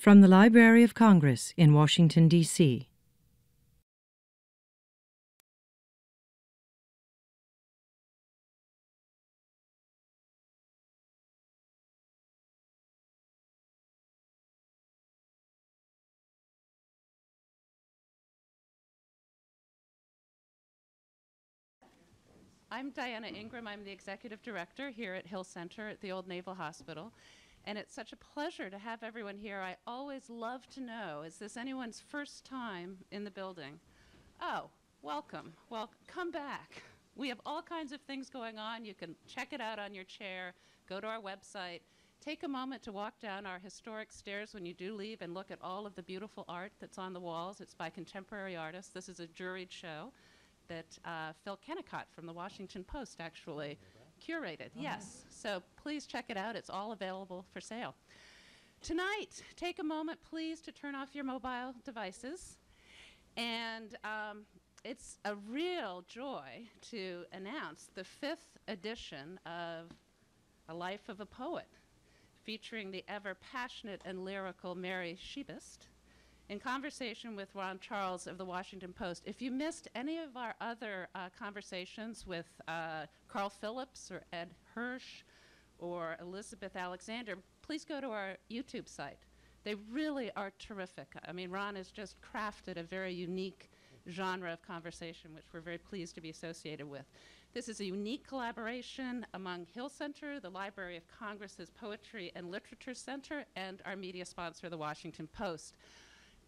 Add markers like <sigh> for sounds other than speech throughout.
From the Library of Congress in Washington, D.C. I'm Diana Ingram. I'm the executive director here at Hill Center at the Old Naval Hospital. And it's such a pleasure to have everyone here. I always love to know is this anyone's first time in the building? Oh, welcome. Well, come back. We have all kinds of things going on. You can check it out on your chair, go to our website. Take a moment to walk down our historic stairs when you do leave and look at all of the beautiful art that's on the walls. It's by contemporary artists. This is a juried show that uh, Phil Kennicott from the Washington Post actually curated. Yes. So please check it out. It's all available for sale. Tonight, take a moment, please, to turn off your mobile devices. And um, it's a real joy to announce the fifth edition of A Life of a Poet, featuring the ever passionate and lyrical Mary Szybist in conversation with Ron Charles of the Washington Post. If you missed any of our other uh, conversations with uh, Carl Phillips or Ed Hirsch or Elizabeth Alexander, please go to our YouTube site. They really are terrific. I mean, Ron has just crafted a very unique genre of conversation, which we're very pleased to be associated with. This is a unique collaboration among Hill Center, the Library of Congress's Poetry and Literature Center, and our media sponsor, the Washington Post.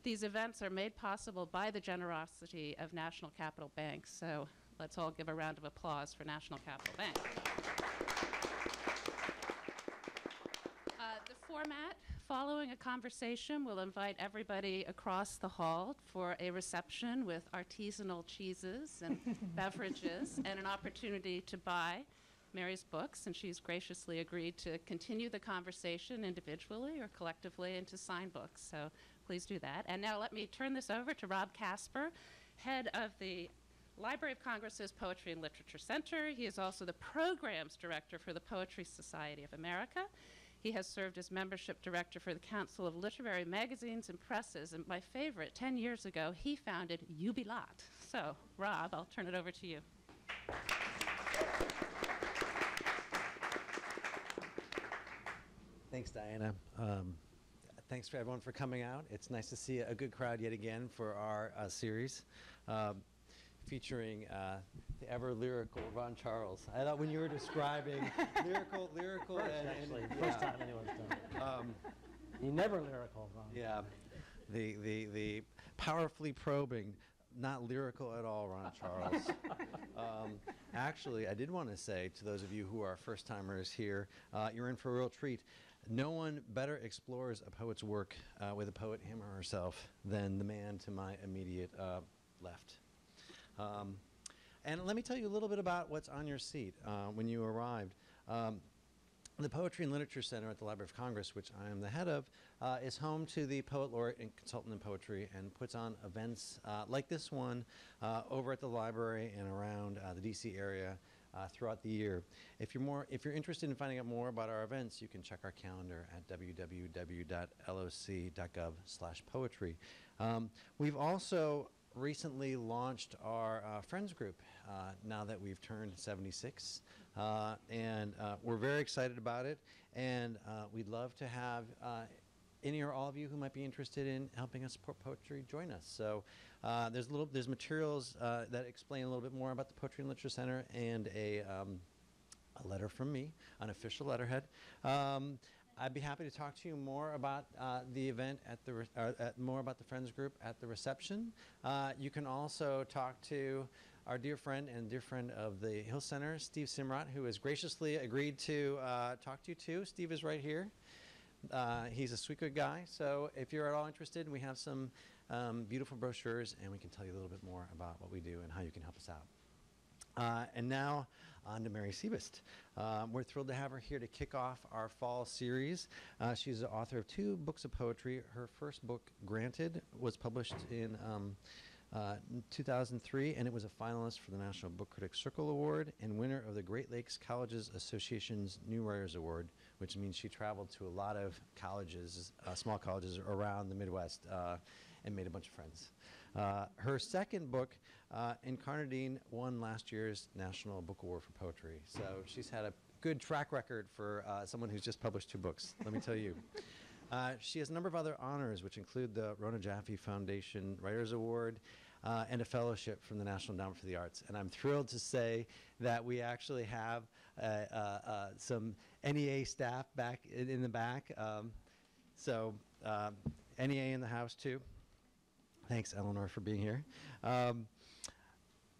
These events are made possible by the generosity of National Capital Bank, so let's all give a round of applause for National Capital Bank. Uh, the format following a conversation will invite everybody across the hall for a reception with artisanal cheeses and <laughs> beverages and an opportunity to buy Mary's books, and she's graciously agreed to continue the conversation individually or collectively and to sign books. So please do that. And now let me turn this over to Rob Casper, head of the Library of Congress's Poetry and Literature Center. He is also the programs director for the Poetry Society of America. He has served as membership director for the Council of Literary Magazines and Presses. And my favorite, 10 years ago, he founded Jubilat. So, Rob, I'll turn it over to you. Thanks, Diana. Um, thanks for everyone for coming out. It's nice to see a good crowd yet again for our uh, series um, featuring uh, the ever lyrical Ron Charles. I thought when you were describing <laughs> lyrical, lyrical, First, and, actually, and first time anyone's done it. um, You never lyrical, Ron. yeah, the the the powerfully probing, not lyrical at all, Ron Charles. <laughs> um, actually, I did want to say to those of you who are first timers here, uh, you're in for a real treat. No one better explores a poet's work uh, with a poet, him or herself, than the man to my immediate uh, left. Um, and let me tell you a little bit about what's on your seat uh, when you arrived. Um, the Poetry and Literature Center at the Library of Congress, which I am the head of, uh, is home to the poet laureate and consultant in poetry and puts on events uh, like this one uh, over at the library and around uh, the DC area uh, throughout the year. If you're more, if you're interested in finding out more about our events, you can check our calendar at www.loc.gov/poetry. Um, we've also recently launched our uh, friends group uh, now that we've turned 76 uh, and uh, we're very excited about it and uh, we'd love to have uh, any or all of you who might be interested in helping us support poetry join us so uh, there's little there's materials uh, that explain a little bit more about the poetry and literature center and a um, a letter from me, an official letterhead. Um, I'd be happy to talk to you more about uh, the event at the uh, at more about the Friends group at the reception. Uh, you can also talk to our dear friend and dear friend of the Hill Center, Steve Simrot, who has graciously agreed to uh, talk to you too. Steve is right here. Uh, he's a sweet good guy. So if you're at all interested, we have some um, beautiful brochures, and we can tell you a little bit more about what we do and how you can help us out. Uh, and now on to Mary Szybist. Um, we're thrilled to have her here to kick off our fall series. Uh, she's the author of two books of poetry. Her first book, Granted, was published in um, uh, in 2003, and it was a finalist for the National Book Critics Circle Award and winner of the Great Lakes Colleges Association's New Writers Award, which means she traveled to a lot of colleges, uh, small colleges around the Midwest, uh, and made a bunch of friends. Uh, her second book, uh, Incarnadine, won last year's National Book Award for Poetry. So she's had a good track record for uh, someone who's just published two books, let me tell you. <laughs> Uh, she has a number of other honors, which include the Rona Jaffe Foundation Writers Award uh, and a fellowship from the National Endowment for the Arts. And I'm thrilled to say that we actually have uh, uh, uh, some NEA staff back in, in the back. Um, so um, NEA in the house too. Thanks, Eleanor, for being here. Um,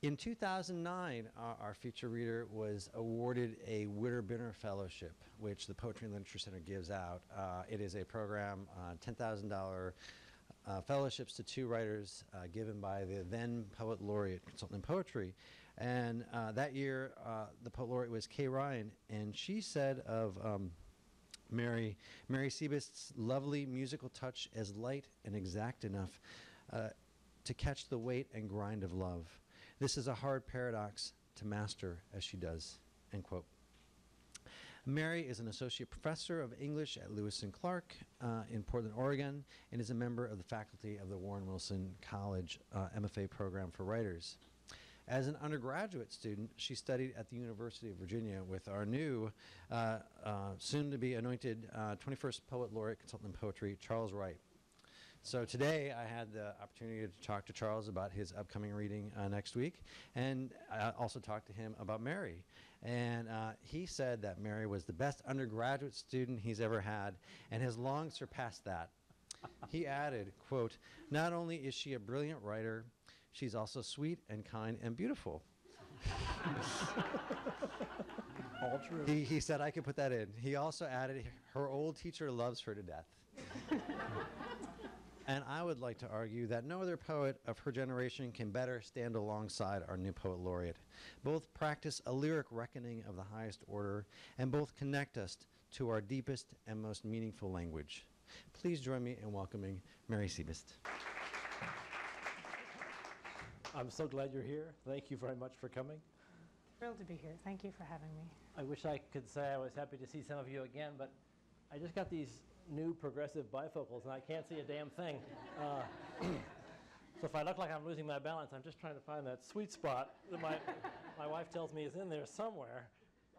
in 2009, our, our feature reader was awarded a Witter Bynner Fellowship, which the Poetry and Literature Center gives out. Uh, it is a program, uh, $10,000 uh, fellowships to two writers uh, given by the then Poet Laureate Consultant in Poetry. And uh, that year, uh, the Poet Laureate was Kay Ryan, and she said of um, Mary, Mary Szybist's lovely musical touch as light and exact enough uh, to catch the weight and grind of love. This is a hard paradox to master as she does. End quote. Mary is an associate professor of English at Lewis and Clark uh, in Portland, Oregon, and is a member of the faculty of the Warren Wilson College uh, MFA program for writers. As an undergraduate student, she studied at the University of Virginia with our new, uh, uh, soon to be anointed uh, 21st Poet Laureate Consultant in Poetry, Charles Wright. So today I had the opportunity to talk to Charles about his upcoming reading uh, next week, and I also talked to him about Mary. And uh, he said that Mary was the best undergraduate student he's ever had, and has long surpassed that. he added, "quote Not only is she a brilliant writer, she's also sweet and kind and beautiful." All true. He, he said I could put that in. He also added, her old teacher loves her to death. <laughs> and I would like to argue that no other poet of her generation can better stand alongside our new poet laureate. Both practice a lyric reckoning of the highest order, and both connect us to our deepest and most meaningful language. Please join me in welcoming Mary Szybist. I'm so glad you're here. Thank you very much for coming. Thrilled to be here. Thank you for having me. I wish I could say I was happy to see some of you again, but I just got these new progressive bifocals and I can't see a damn thing. Uh, <coughs> so if I look like I'm losing my balance, I'm just trying to find that sweet spot that my, my wife tells me is in there somewhere.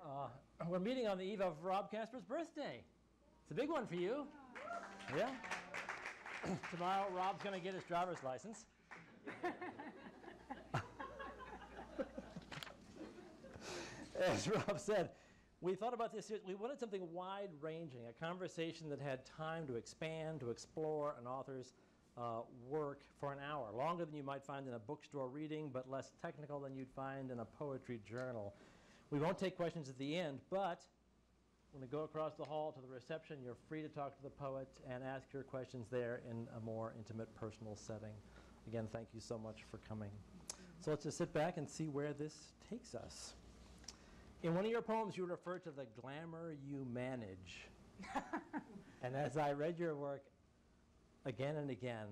Uh, we're meeting on the eve of Rob Casper's birthday. It's a big one for you. Yeah? <coughs> Tomorrow, Rob's going to get his driver's license. <laughs> As Rob said, we thought about this. We wanted something wide ranging, a conversation that had time to expand, to explore an author's uh, work for an hour, longer than you might find in a bookstore reading, but less technical than you'd find in a poetry journal. We won't take questions at the end, but when we go across the hall to the reception, you're free to talk to the poet and ask your questions there in a more intimate, personal setting. Again, thank you so much for coming. So let's just sit back and see where this takes us. In one of your poems, you refer to the glamour you manage. <laughs> and as I read your work again and again,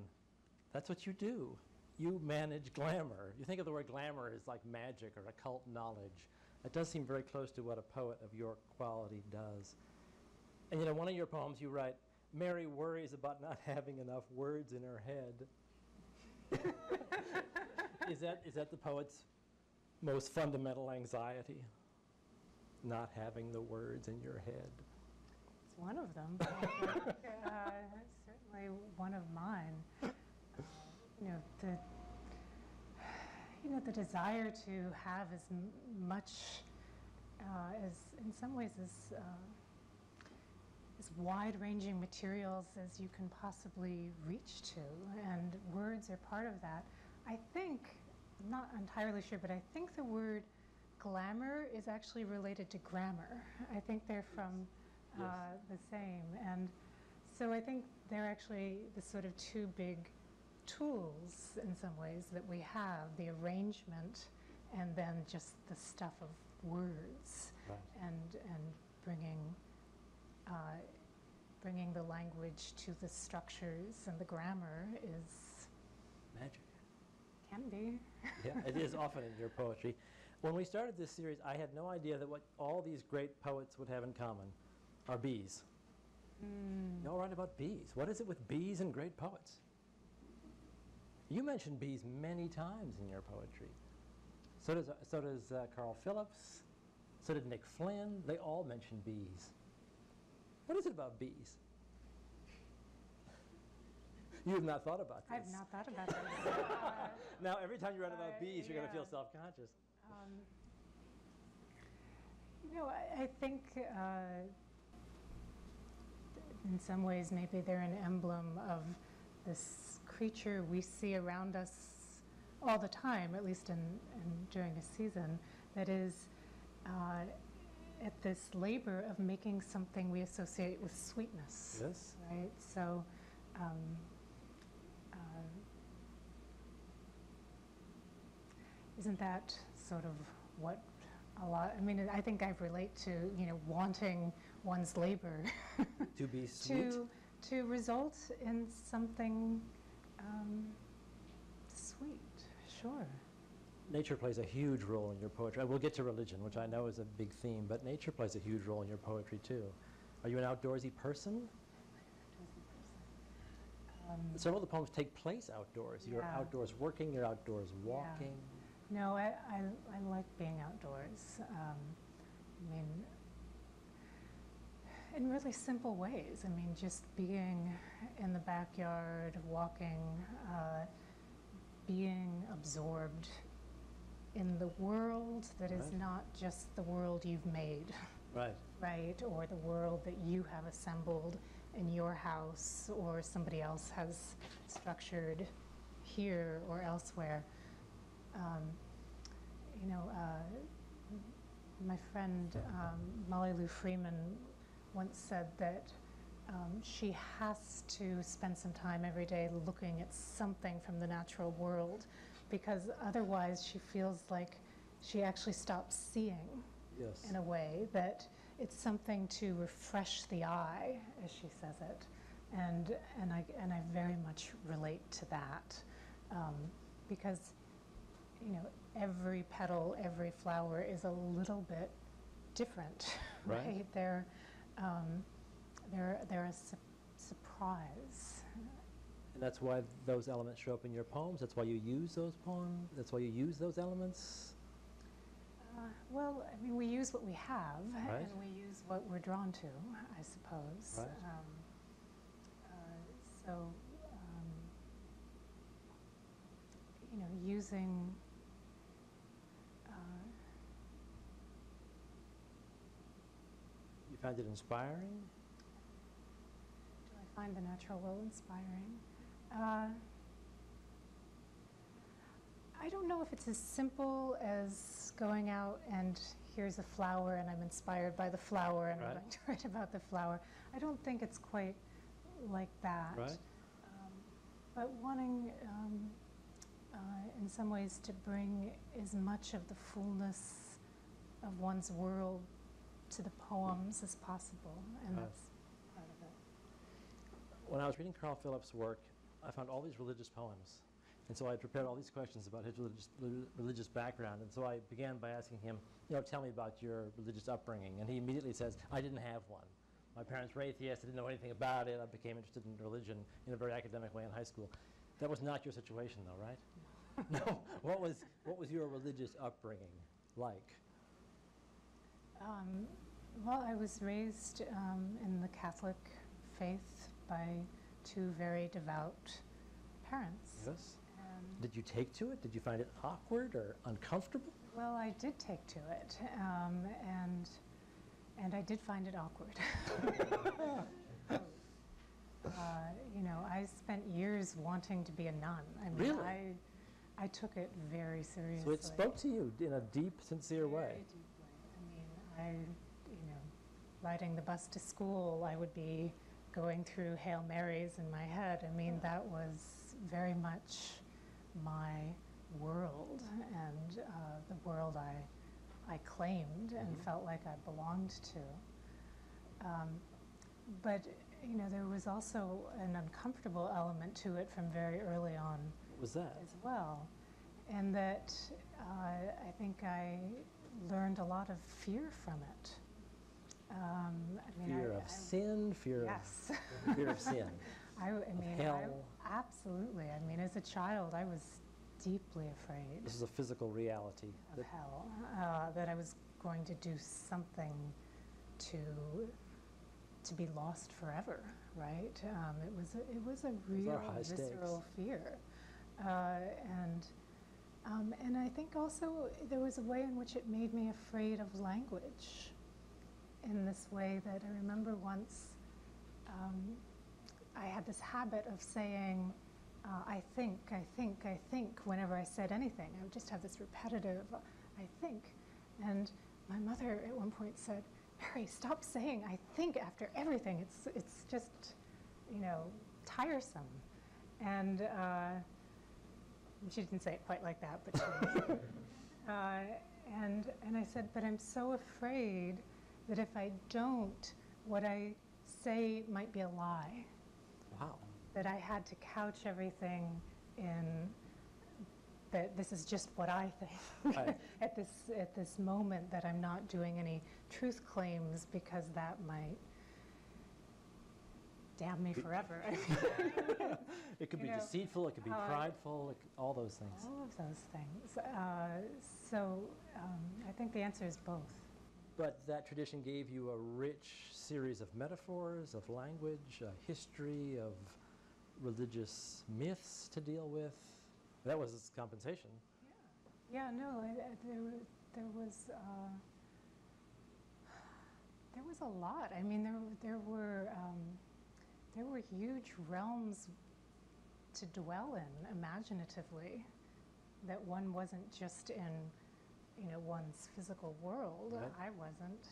that's what you do. You manage glamour. You think of the word glamour as like magic or occult knowledge. It does seem very close to what a poet of your quality does. And you know, one of your poems you write, Mary worries about not <laughs> having enough words in her head. <laughs> is, that, is that the poet's most fundamental anxiety? Not having the words in your head? It's one of them. but uh, <laughs> certainly one of mine. You know the you know the desire to have as much uh, as in some ways as uh, as wide-ranging materials as you can possibly reach to, and words are part of that. I think I'm not entirely sure, but I think the word glamour is actually related to grammar. I think they're from uh, the same. And so I think they're actually the sort of two big tools in some ways that we have the arrangement and then just the stuff of words Right. and, and bringing, uh, bringing the language to the structures and the grammar is, Magic. can be. yeah, it is often in your poetry. When we started this series, I had no idea that what all these great poets would have in common. are bees. Y'all write about bees. What is it with bees and great poets? You mention bees many times in your poetry. So does, so does uh, Carl Phillips. So did Nick Flynn. They all mention bees. What is it about bees? You have not thought about this. I've not thought about <laughs> this. Now, every time you write about bees, you're going to feel self-conscious. Um, You know, I, I think uh, in some ways maybe they're an emblem of this creature we see around us all the time, at least in, in during a season, that is uh, at this labor of making something we associate with sweetness Yes. right? So, um, uh, isn't that sort of what a lot? I mean, I think I relate to you know wanting one's labor <laughs> To be sweet. to to result in something um, sweet. Sure. Nature plays a huge role in your poetry. We'll get to religion, which I know is a big theme, but nature plays a huge role in your poetry too. Are you an outdoorsy person? Um, Several of the poems take place outdoors. You're outdoors working, you're outdoors walking. No, I, I, I like being outdoors. Um, I mean, in really simple ways. I mean, just being in the backyard, walking, uh, being absorbed in the world that is Right. not just the world you've made, <laughs> Right. right? Or the world that you have assembled in your house or somebody else has structured here or elsewhere. Um, you know, uh, my friend um, Molly Lou Freeman once said that um, she has to spend some time every day looking at something from the natural world because otherwise she feels like she actually stops seeing Yes. in a way that it's something to refresh the eye, as she says it, and and I and I very much relate to that um, because you know every petal, every flower is a little bit different, <laughs> Right. right? They're um, they're they're a su- surprise. And that's why those elements show up in your poems. That's why you use those poems. That's why you use those elements. Uh, well, I mean, we use what we have, Right. and we use what we're drawn to, I suppose. Right. Um, uh, so, um, you know, using. Uh, You find it inspiring. do I find the natural world inspiring? Uh, I don't know if it's as simple as going out and here's a flower and I'm inspired by the flower and I'm going to <laughs> write about the flower. I don't think it's quite like that. Right. Um, but wanting, um, uh, in some ways, to bring as much of the fullness of one's world to the poems as possible, and Right. that's part of it. When I was reading Carl Phillips' work, I found all these religious poems. And so I prepared all these questions about his religious, religious background. And so I began by asking him, you know, tell me about your religious upbringing. And he immediately says, I didn't have one. My parents were atheists. I didn't know anything about it. I became interested in religion in a very academic way in high school. That was not your situation, though, right? <laughs> no. What was, what was your religious upbringing like? Um, well, I was raised um, in the Catholic faith by two very devout parents. Yes. And, Did you take to it? Did you find it awkward or uncomfortable? well, I did take to it, um, and and I did find it awkward. <laughs> uh, you know, I spent years wanting to be a nun. I mean, Really? I I took it very seriously. So it spoke to you in a deep, sincere way. Very. I mean, I, you know, riding the bus to school, I would be going through Hail Marys in my head. I mean, that was very much my world and uh, the world I, I claimed and Mhm. felt like I belonged to. Um, but, you know, there was also an uncomfortable element to it from very early on What was that? as well. And that uh, I think I learned a lot of fear from it. Um, I mean, Fear I- of I- sin, fear Yes. of, <laughs> fear of sin. I, I mean, hell. absolutely. I mean, as a child, I was deeply afraid This is a physical reality. of that- hell, uh, that I was going to do something to to be lost forever, right? Um, it was a, it was a real high stakes. visceral fear, uh, and um, and I think also there was a way in which it made me afraid of language. In this way that I remember once, um, I had this habit of saying, uh, "I think, I think, I think." Whenever I said anything, I would just have this repetitive, "I think," and my mother at one point said, "Mary, stop saying I think after everything. It's it's just, you know, tiresome." And uh, she didn't say it quite like that, but she. <laughs> uh, and and I said, "But I'm so afraid that if I don't, what I say might be a lie." Wow. that I had to couch everything in that this is just what I think Right. <laughs> at this at this moment that I'm not doing any truth claims because that might damn me forever. <laughs> It could be know, deceitful, it could be prideful, it c- all those things. All of those things. Uh, so um, I think the answer is both. But that tradition gave you a rich series of metaphors, of language, a history of religious myths to deal with. That was its compensation. Yeah, no, I, I, there, there was uh, there was a lot. I mean, there there were um, there were huge realms to dwell in imaginatively that one wasn't just in you know one's physical world. Right. I wasn't.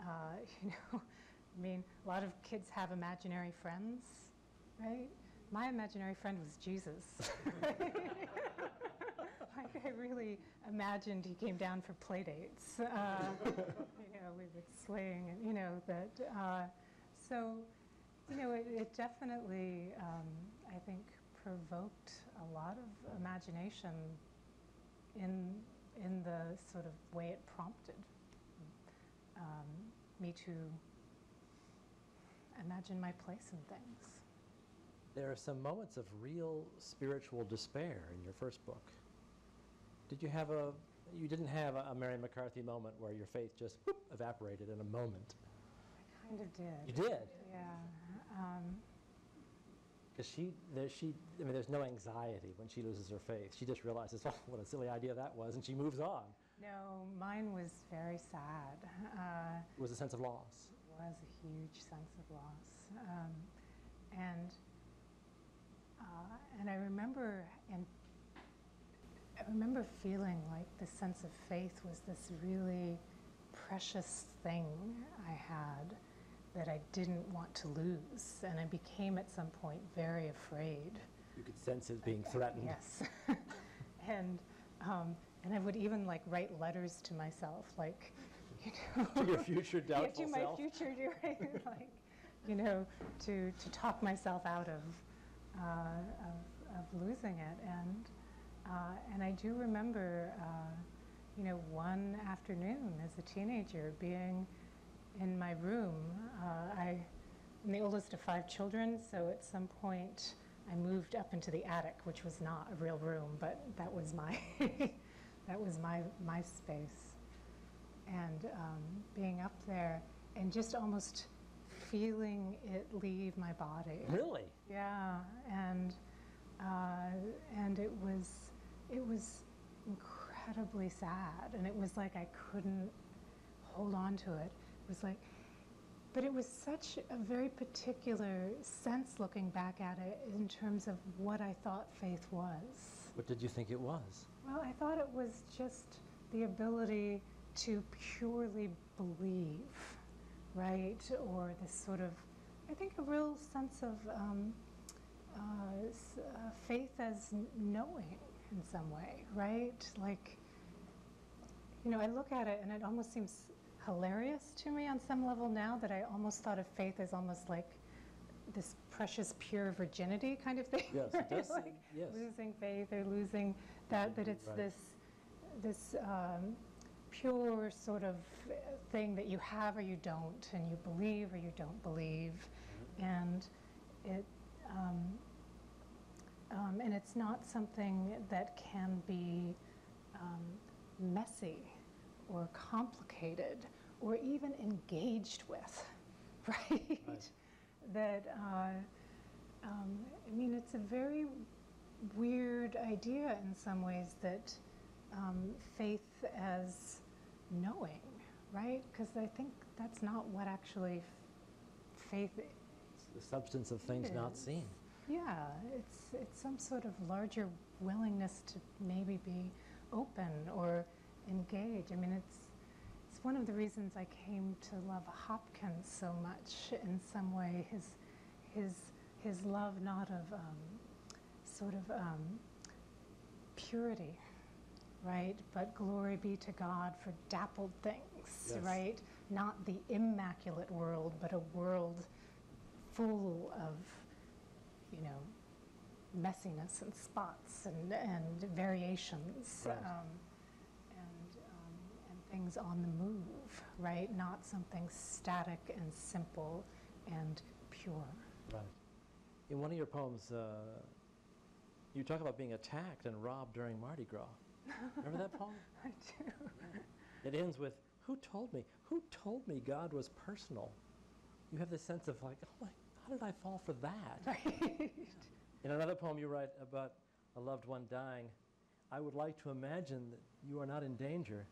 Uh, <laughs> you know, I mean, a lot of kids have imaginary friends, right? My imaginary friend was Jesus. <laughs> <laughs> I, I really imagined he came down for play dates. Uh, you know, we would swing, and you know that. Uh, so, you know, it, it definitely, um, I think, provoked a lot of imagination in in the sort of way it prompted um, me to imagine my place in things. There are some moments of real spiritual despair in your first book. Did you have a, you didn't have a, a Mary McCarthy moment where your faith just whoop, evaporated in a moment. I kind of did. You did. Yeah. Um, Because she, there, she, I mean, there's no anxiety when she loses her faith. She just realizes, <laughs> oh, what a silly idea that was, and she moves on. no, mine was very sad. Uh, It was a sense of loss. It was a huge sense of loss. Um, and uh, and I remember and I remember feeling like the sense of faith was this really precious thing I had that I didn't want to lose, and I became at some point very afraid. You could sense it being threatened. Yes. <laughs> and um, and I would even like write letters to myself, like you know, <laughs> To your future <laughs> yeah, doubtful to my self. future, right? like you know, to to talk myself out of uh, of, of losing it, and uh, and I do remember, uh, you know, one afternoon as a teenager being in my room. Uh, I I'm the oldest of five children, so at some point I moved up into the attic, which was not a real room, but that was my <laughs> that was my my space. And um, being up there and just almost feeling it leave my body. Really? Yeah, and uh, and it was it was incredibly sad, and it was like I couldn't hold on to it. Was like, but it was such a very particular sense looking back at it in terms of what I thought faith was. What did you think it was? Well, I thought it was just the ability to purely believe, right? Or this sort of, I think, a real sense of um, uh, uh, faith as knowing in some way, right? Like, you know, I look at it and it almost seems hilarious to me on some level now that I almost thought of faith as almost like this precious pure virginity kind of thing. <laughs> Yes, it right? does seem- Like yes. Losing faith or losing that, that it's Right. this, this, um, pure sort of thing that you have or you don't, and you believe or you don't believe, and it um, um, and it's not something that can be um, messy or complicated or even engaged with, <laughs> right? Right. That uh, um, I mean, it's a very weird idea in some ways that um, faith as knowing, right? Because I think that's not what actually f- faith. It's the substance of things not seen. Yeah, it's it's some sort of larger willingness to maybe be open or engage. I mean, it's it's one of the reasons I came to love Hopkins so much. In some way, his his his love not of um, sort of um, purity, right? But glory be to God for dappled things, Yes. right? Not the immaculate world, but a world full of, you know, messiness and spots and, and variations Right. um, things on the move, right? Not something static and simple and pure. Right. In one of your poems, uh, you talk about being attacked and robbed during Mardi Gras. Remember that poem? <laughs> I do. It ends with, Who told me? Who told me God was personal? You have this sense of like, oh my, how did I fall for that? <laughs> Right. In another poem, you write about a loved one dying. I would like to imagine that you are not in danger,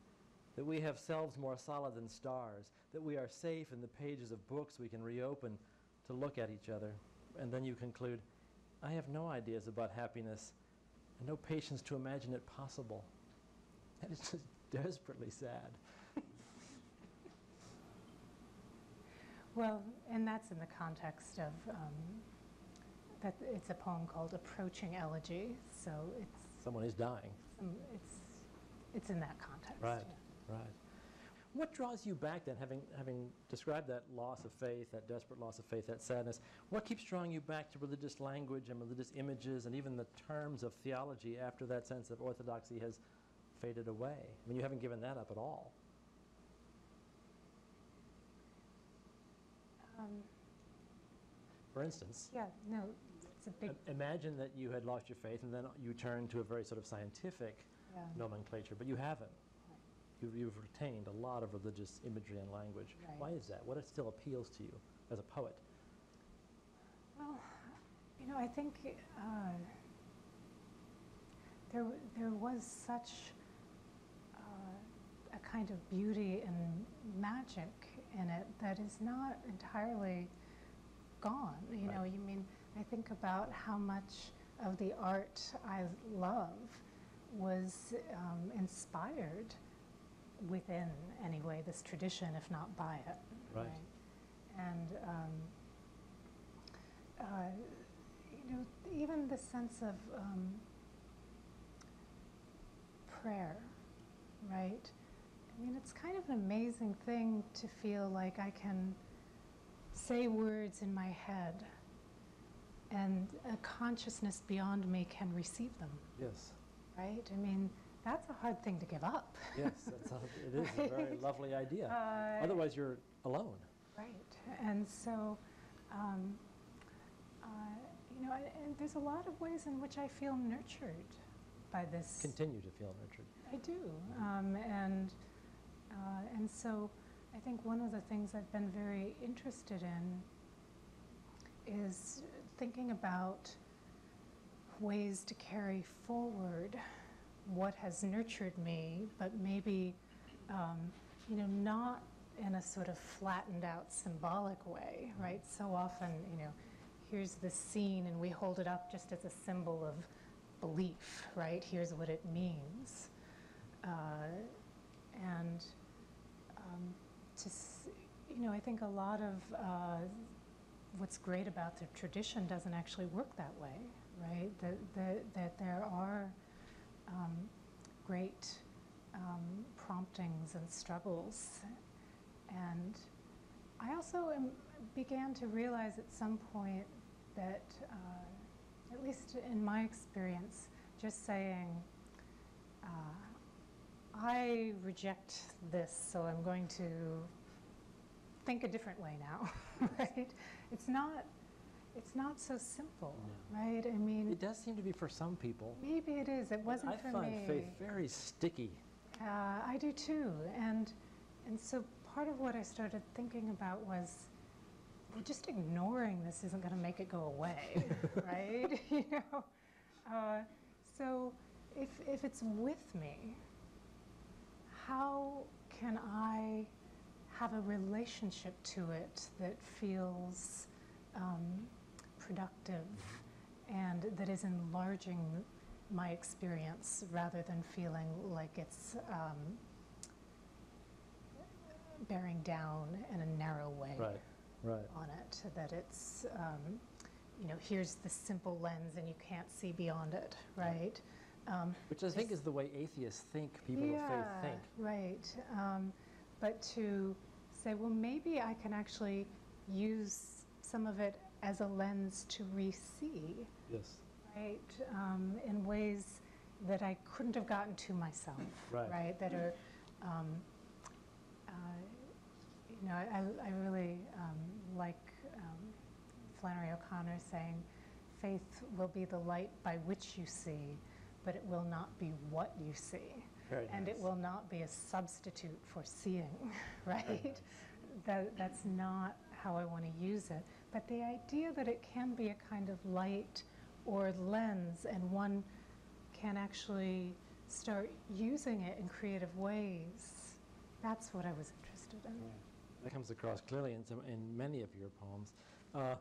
that we have selves more solid than stars, that we are safe in the pages of books we can reopen to look at each other. And then you conclude, I have no ideas about happiness and no patience to imagine it possible. <laughs> That is just desperately sad. <laughs> Well, and that's in the context of um, that it's a poem called "Approaching Elegy," so it's Someone is dying. it's it's in that context. Right, yeah. Right. What draws you back then, having, having described that loss of faith, that desperate loss of faith, that sadness, what keeps drawing you back to religious language and religious images and even the terms of theology after that sense of orthodoxy has faded away? I mean, you haven't given that up at all. Um, For instance, yeah, no, it's a big. imagine that you had lost your faith and then you turned to a very sort of scientific yeah. nomenclature, but you haven't. You, you've retained a lot of religious imagery and language. Why is that? What still appeals to you as a poet? Well, you know, I think uh, there there was such uh, a kind of beauty and magic in it that is not entirely gone. You know, Right. you mean I think about how much of the art I love was um, inspired within, anyway, this tradition, if not by it. Right. And um, uh, you know, even the sense of um, prayer, right? I mean, it's kind of an amazing thing to feel like I can say words in my head and a consciousness beyond me can receive them, Yes. right? I mean, that's a hard thing to give up. Yes, that's a, it is a very <laughs> lovely idea. Uh, Otherwise, you're alone. Right, and so, um, uh, you know, and, and there's a lot of ways in which I feel nurtured by this. Continue to feel nurtured. I do, um, and uh, and so I think one of the things I've been very interested in is thinking about ways to carry forward what has nurtured me, but maybe um, you know not in a sort of flattened out symbolic way, right? So often, you know, here's the scene and we hold it up just as a symbol of belief, right? Here's what it means. Uh, and um, to, you know, I think a lot of uh, what's great about the tradition doesn't actually work that way, right? That, that, that there are um, great um, promptings and struggles. And I also am, began to realize at some point that, uh, at least in my experience, just saying, uh, I reject this, so I'm going to think a different way now, <laughs> right? It's not, it's not so simple, right? I mean, It does seem to be for some people. maybe it is. It wasn't I for find me. faith very sticky. Uh, I do too, and and so part of what I started thinking about was, well, just ignoring this isn't going to make it go away, <laughs> right? <laughs> you know, uh, so if if it's with me, how can I have a relationship to it that feels um, productive and that is enlarging my experience rather than feeling like it's um, bearing down in a narrow way Right, right. on it. That it's, um, you know, here's the simple lens and you can't see beyond it, right? Um, Which I think is the way atheists think people of faith think. Right. Um, but to say, well, maybe I can actually use some of it as a lens to re-see, Yes. right? Um, in ways that I couldn't have gotten to myself, Right. That are, um, uh, you know, I, I really um, like um, Flannery O'Connor saying, faith will be the light by which you see, but it will not be what you see. Very And it will not be a substitute for seeing, <laughs> right? That, that's not how I want to use it. But the idea that it can be a kind of light or lens and one can actually start using it in creative ways, that's what I was interested in. That comes across clearly in, some, in many of your poems. Uh,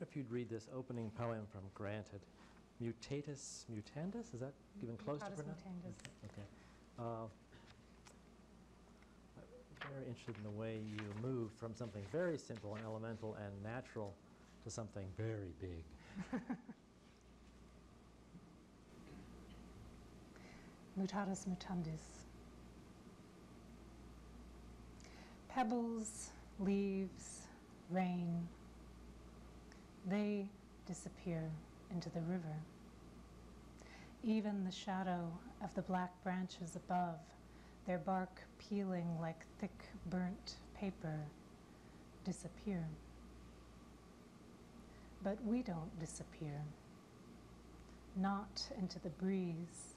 if you'd read this opening poem from Granted, Mutatus Mutandis, is that even close to pronounce? mutandis. Okay. Uh, very interested in the way you move from something very simple and elemental and natural to something very big. <laughs> Mutatis mutandis. Pebbles, leaves, rain, they disappear into the river. Even the shadow of the black branches above, their bark peeling like thick burnt paper, disappear. But we don't disappear, not into the breeze.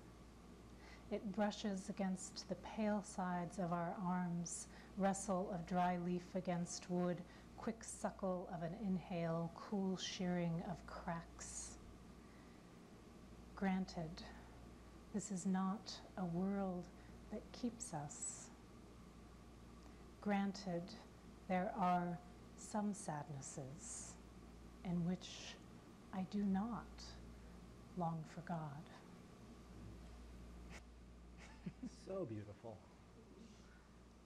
It brushes against the pale sides of our arms, rustle of dry leaf against wood, quick suckle of an inhale, cool shearing of cracks. Granted, this is not a world that keeps us. Granted, there are some sadnesses in which I do not long for God. <laughs> so beautiful.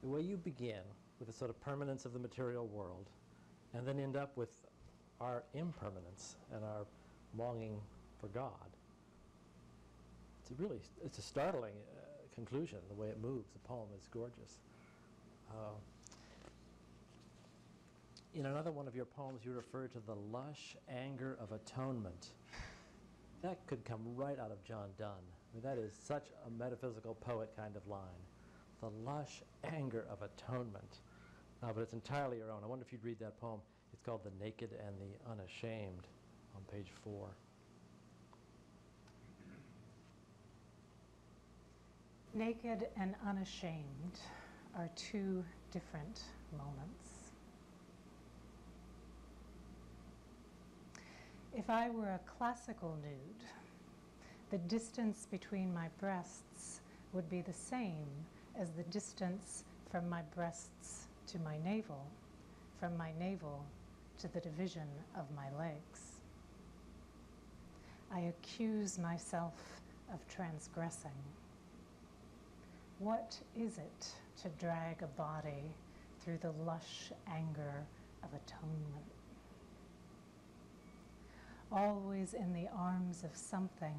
The way you begin with the sort of permanence of the material world and then end up with our impermanence and our longing for God. It's a really, it's a startling uh, conclusion, the way it moves. The poem is gorgeous. Uh, in another one of your poems, you refer to the lush anger of atonement. That could come right out of John Donne. I mean, that is such a metaphysical poet kind of line. The lush anger of atonement. Uh, but it's entirely your own. I wonder if you'd read that poem. It's called The Naked and the Unashamed on page four. Naked and unashamed are two different moments. If I were a classical nude, the distance between my breasts would be the same as the distance from my breasts to my navel, from my navel to the division of my legs. I accuse myself of transgressing. What is it to drag a body through the lush anger of atonement? Always in the arms of something,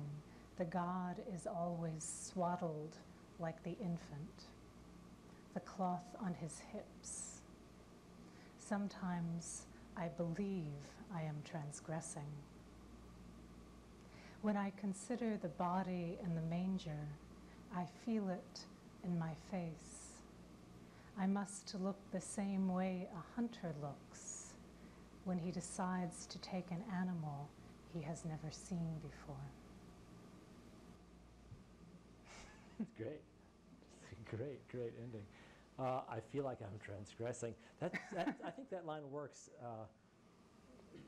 the God is always swaddled like the infant, the cloth on his hips. Sometimes I believe I am transgressing. When I consider the body in the manger, I feel it in my face. I must look the same way a hunter looks when he decides to take an animal he has never seen before. It's <laughs> great. <laughs> great, great ending. Uh, I feel like I'm transgressing. That, that, I think that line works, uh,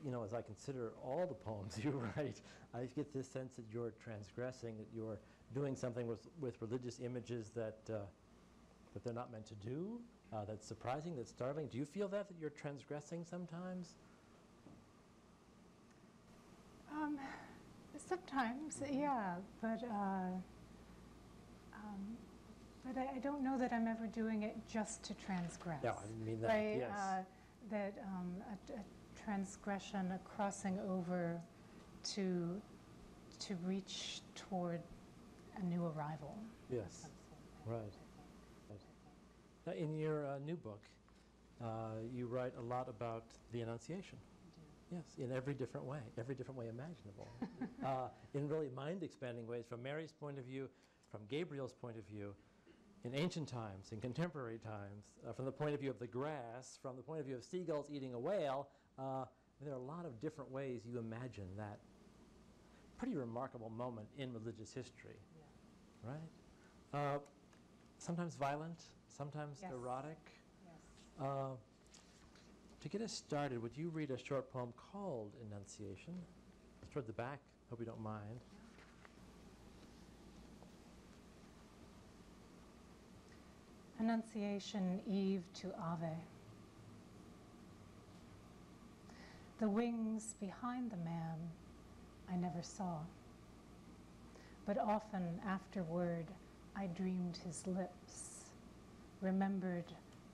you know, as I consider all the poems <laughs> you write. I get this sense that you're transgressing, that you're doing something with, with religious images that, uh, that they're not meant to do, uh, that's surprising, that's startling. Do you feel that, that you're transgressing sometimes? Um, sometimes, yeah, but uh, um, but I, I don't know that I'm ever doing it just to transgress. No, I didn't mean that, right? yes. Uh, that um, a, a transgression, a crossing over to to reach toward a new arrival. Yes, right. Now, in your uh, new book, uh, you write a lot about the Annunciation. Yes, in every different way, every different way imaginable. <laughs> uh, in really mind expanding ways, from Mary's point of view, from Gabriel's point of view, in ancient times, in contemporary times, uh, from the point of view of the grass, from the point of view of seagulls eating a whale. Uh, there are a lot of different ways you imagine that pretty remarkable moment in religious history. Right? Uh, sometimes violent, sometimes Yes. erotic. Yes. Uh, to get us started, would you read a short poem called Annunciation? It's toward the back. Hope you don't mind. Annunciation Eve to Ave. The wings behind the man I never saw, but often afterward I dreamed his lips, remembered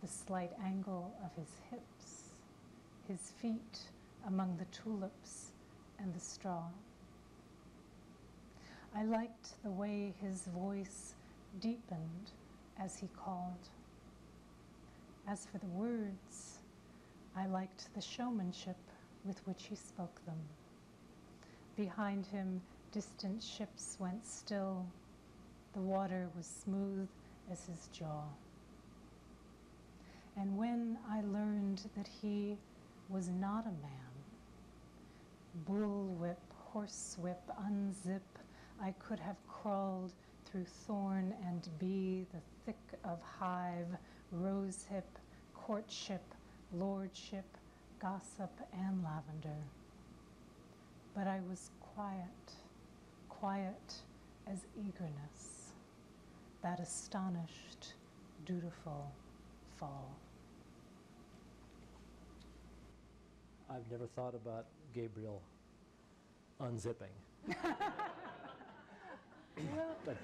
the slight angle of his hips, his feet among the tulips and the straw. I liked the way his voice deepened as he called. As for the words, I liked the showmanship with which he spoke them. Behind him, distant ships went still. The water was smooth as his jaw. And when I learned that he was not a man, bullwhip, horsewhip, unzip, I could have crawled through thorn and bee, the thick of hive, rosehip, courtship, lordship, gossip, and lavender. But I was quiet, quiet as eagerness, that astonished, dutiful fall. I've never thought about Gabriel unzipping. I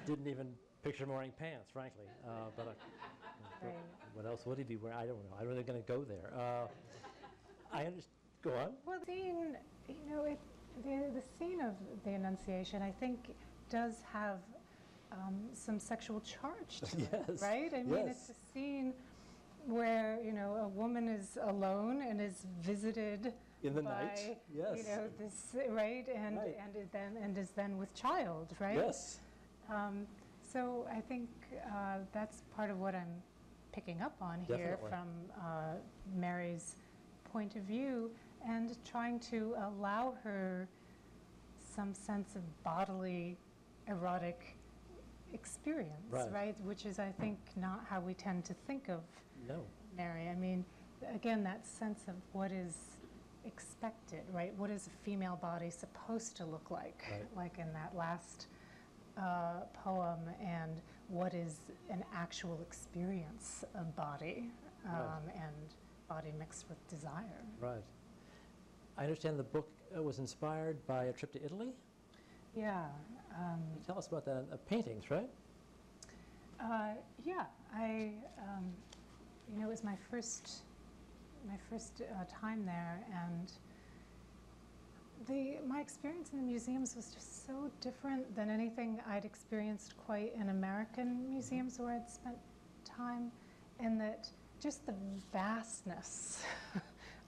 didn't even picture him wearing pants, frankly. Uh, but I, Right. what else would he be wearing? I don't know. I'm really going to go there. Uh, I understand. Go on. Well, the scene, you know, it, the, the scene of the Annunciation, I think, does have um, some sexual charge to <laughs> it, right? I mean, yes. it's a scene where, you know, a woman is alone and is visited In the by, night, yes. you know, this, right? And, Right. and is then, and is then with child, right? Yes. Um, so I think uh, that's part of what I'm picking up on here Definitely. from uh, Mary's point of view and trying to allow her some sense of bodily erotic experience, Right. right? Which is, I think, not how we tend to think of No. Mary. I mean, again, that sense of what is expected, right? What is a female body supposed to look like, Right. like in that last uh, poem, and what is an actual experience of body um, Right. and body mixed with desire. Right. I understand the book uh, was inspired by a trip to Italy. Yeah. Um, Tell us about that. Uh, paintings, right? Uh, yeah, I, um, you know, it was my first, my first uh, time there, and the my experience in the museums was just so different than anything I'd experienced quite in American museums where I'd spent time, in that just the vastness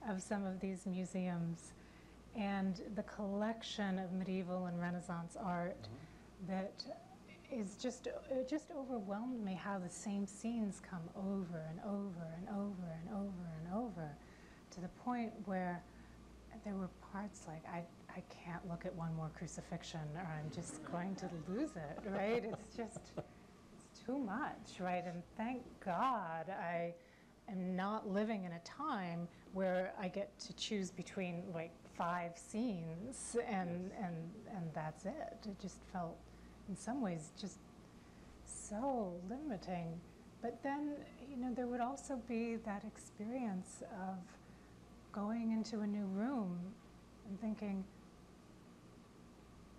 of some of these museums, and the collection of medieval and Renaissance art mm-hmm. that is just, it just overwhelmed me how the same scenes come over and over and over and over and over to the point where there were parts like, I, I can't look at one more crucifixion or I'm just going to lose it, right? It's just, it's too much, right? And thank God I am not living in a time where I get to choose between like five scenes and, and, and that's it. It just felt, in some ways, just so limiting. But then, you know, there would also be that experience of going into a new room and thinking,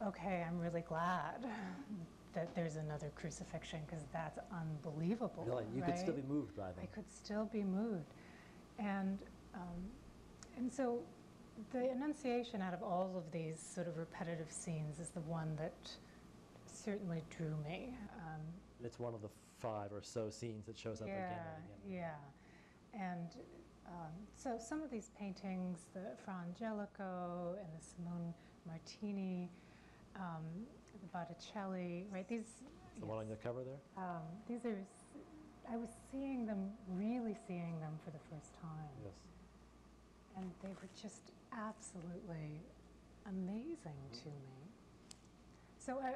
okay, I'm really glad <laughs> that there's another crucifixion because that's unbelievable. Really, you could still be moved by I them. could still be moved. And, um, and so the Annunciation out of all of these sort of repetitive scenes is the one that certainly drew me. Um, It's one of the five or so scenes that shows up again yeah, and again. yeah. And um, so some of these paintings, the Fra Angelico and the Simone Martini, um, the Botticelli, right? These, It's the one on yes. the cover there? Um, these are, I was seeing them, really seeing them for the first time. Yes. And they were just absolutely amazing to me. So I,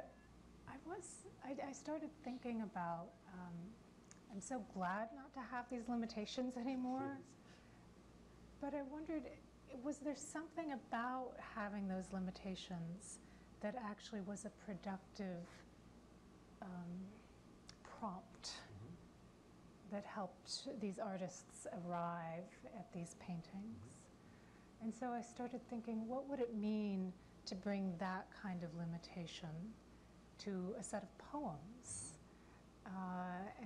I was, I, I started thinking about, um, I'm so glad not to have these limitations anymore. But I wondered, was there something about having those limitations that actually was a productive um, prompt that helped these artists arrive at these paintings? And so I started thinking, what would it mean to bring that kind of limitation to a set of poems? Uh,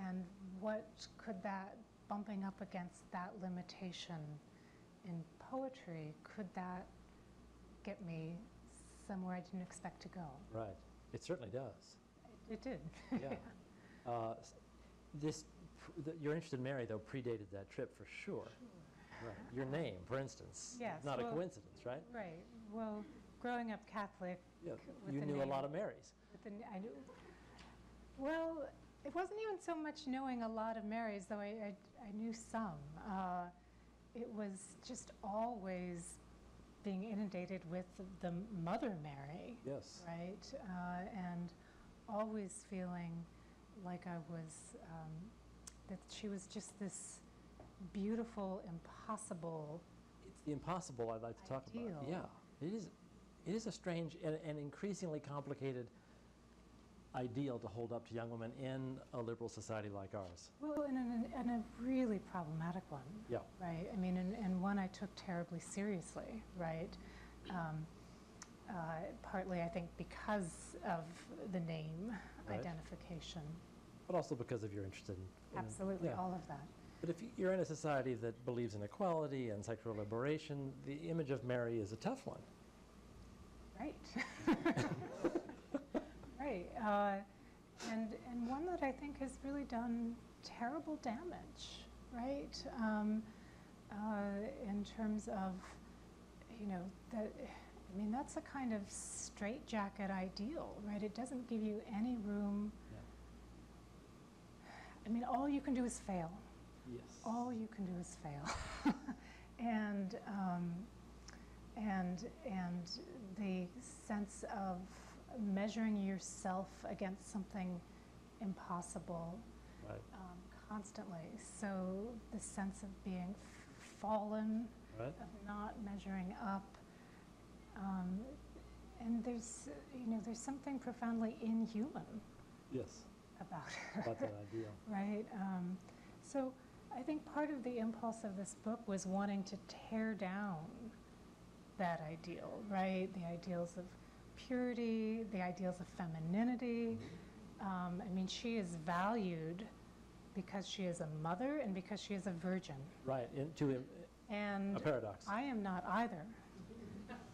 and what could that, bumping up against that limitation in poetry, could that get me somewhere I didn't expect to go? Right. It certainly does. It did. Yeah. <laughs> Uh, This, the- your interest in Mary, though, predated that trip for sure. Right. Your name, for instance. Yes, Not a coincidence, right? Right. Well, growing up Catholic, Yeah. with You the knew a lot of Marys. Then I knew, well, it wasn't even so much knowing a lot of Marys, though I, I, I knew some. Uh, it was just always being inundated with the Mother Mary, Yes. right? Uh, and always feeling like I was, um, that she was just this beautiful, impossible. It's the impossible I'd like to talk about. Yeah. It is, it is a strange and, and increasingly complicated ideal to hold up to young women in a liberal society like ours. Well, and, and, and a really problematic one. Yeah. Right. I mean, and, and one I took terribly seriously, right? Um, uh, partly, I think, because of the name Right. identification. But also because of your interest in. in- Absolutely, yeah. all of that. But if you're in a society that believes in equality and sexual liberation, the image of Mary is a tough one. Right. <laughs> right. Uh, and, and one that I think has really done terrible damage, right? Um, uh, in terms of, you know, that, I mean, that's a kind of straitjacket ideal, right? It doesn't give you any room. I mean, all you can do is fail. Yes. All you can do is fail. <laughs> and, um, and, and the sense of measuring yourself against something impossible Right. um, constantly. So the sense of being fallen, Right. of not measuring up. Um, and there's, you know, there's something profoundly inhuman Yes. about her <laughs> About that idea. right? Um, so I think part of the impulse of this book was wanting to tear down that ideal, right? The ideals of purity, the ideals of femininity. Um, I mean, she is valued because she is a mother and because she is a virgin. Right. Into im- And a paradox. I am not either,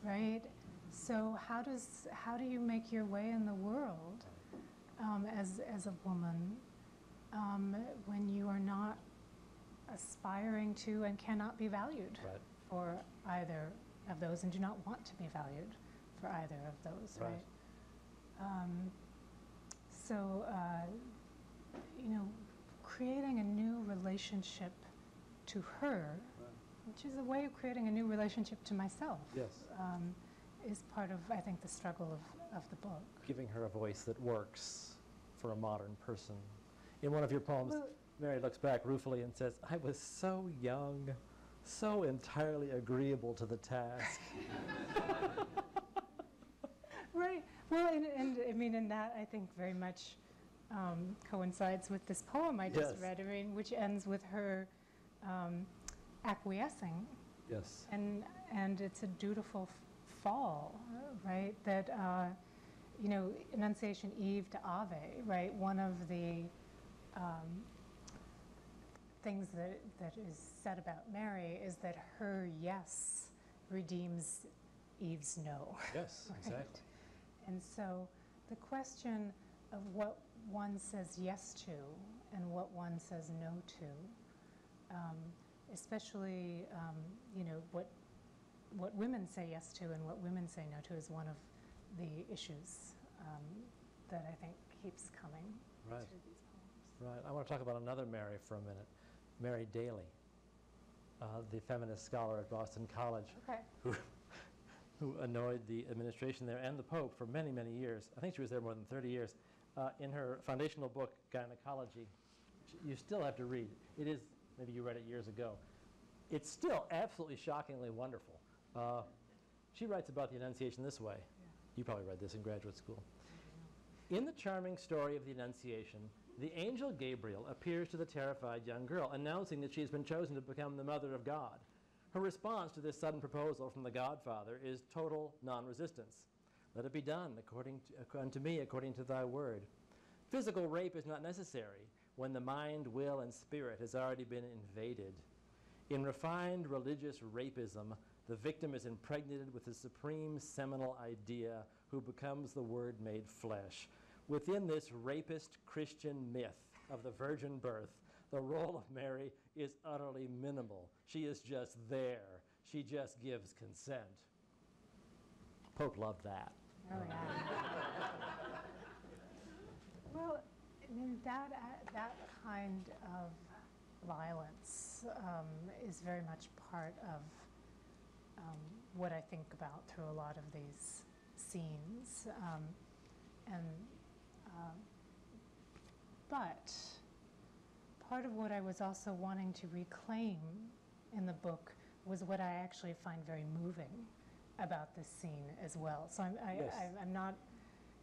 right? So how does how do you make your way in the world um, as as a woman um, when you are not aspiring to and cannot be valued Right. for either of those and do not want to be valued for either of those, Right. right? Um, so, uh, you know, creating a new relationship to her, which is a way of creating a new relationship to myself, Yes. um, is part of, I think, the struggle of, of the book. Giving her a voice that works for a modern person. In one of your poems, Well- Mary looks back ruefully and says, I was so young, so entirely agreeable to the task. <laughs> Right. Well, and, and I mean, and that I think very much um, coincides with this poem I just Yes. read, I mean, which ends with her um, acquiescing, yes. and and it's a dutiful fall, right? That uh, you know, Annunciation Eve to Ave, right? One of the um, things that that is said about Mary is that her yes redeems Eve's no. Yes, <laughs> Right. exactly. And so the question of what one says yes to and what one says no to, um, especially, um, you know, what, what women say yes to and what women say no to is one of the issues um, that I think keeps coming Right. to these poems. Right. I want to talk about another Mary for a minute. Mary Daly, uh, the feminist scholar at Boston College, Okay. who, who annoyed the administration there and the Pope for many, many years. I think she was there more than 30 years. Uh, in her foundational book, Gyn/Ecology, you still have to read. It is, maybe you read it years ago. It's still absolutely shockingly wonderful. Uh, she writes about the Annunciation this way. You probably read this in graduate school. In the charming story of the Annunciation, the angel Gabriel appears to the terrified young girl, announcing that she has been chosen to become the mother of God. Her response to this sudden proposal from the Godfather is total non resistance. Let it be done according to, unto me according to thy word. Physical rape is not necessary when the mind, will, and spirit has already been invaded. In refined religious rapism, the victim is impregnated with the supreme seminal idea who becomes the Word made flesh. Within this rapist Christian myth of the virgin birth, the role of Mary is utterly minimal. She is just there, she just gives consent. Pope loved that. Oh, <laughs> well, I mean, that, uh, that kind of violence um, is very much part of um, what I think about through a lot of these scenes. Um, and, um, but part of what I was also wanting to reclaim in the book was what I actually find very moving about this scene as well. So I'm, I, Yes. I, I'm not,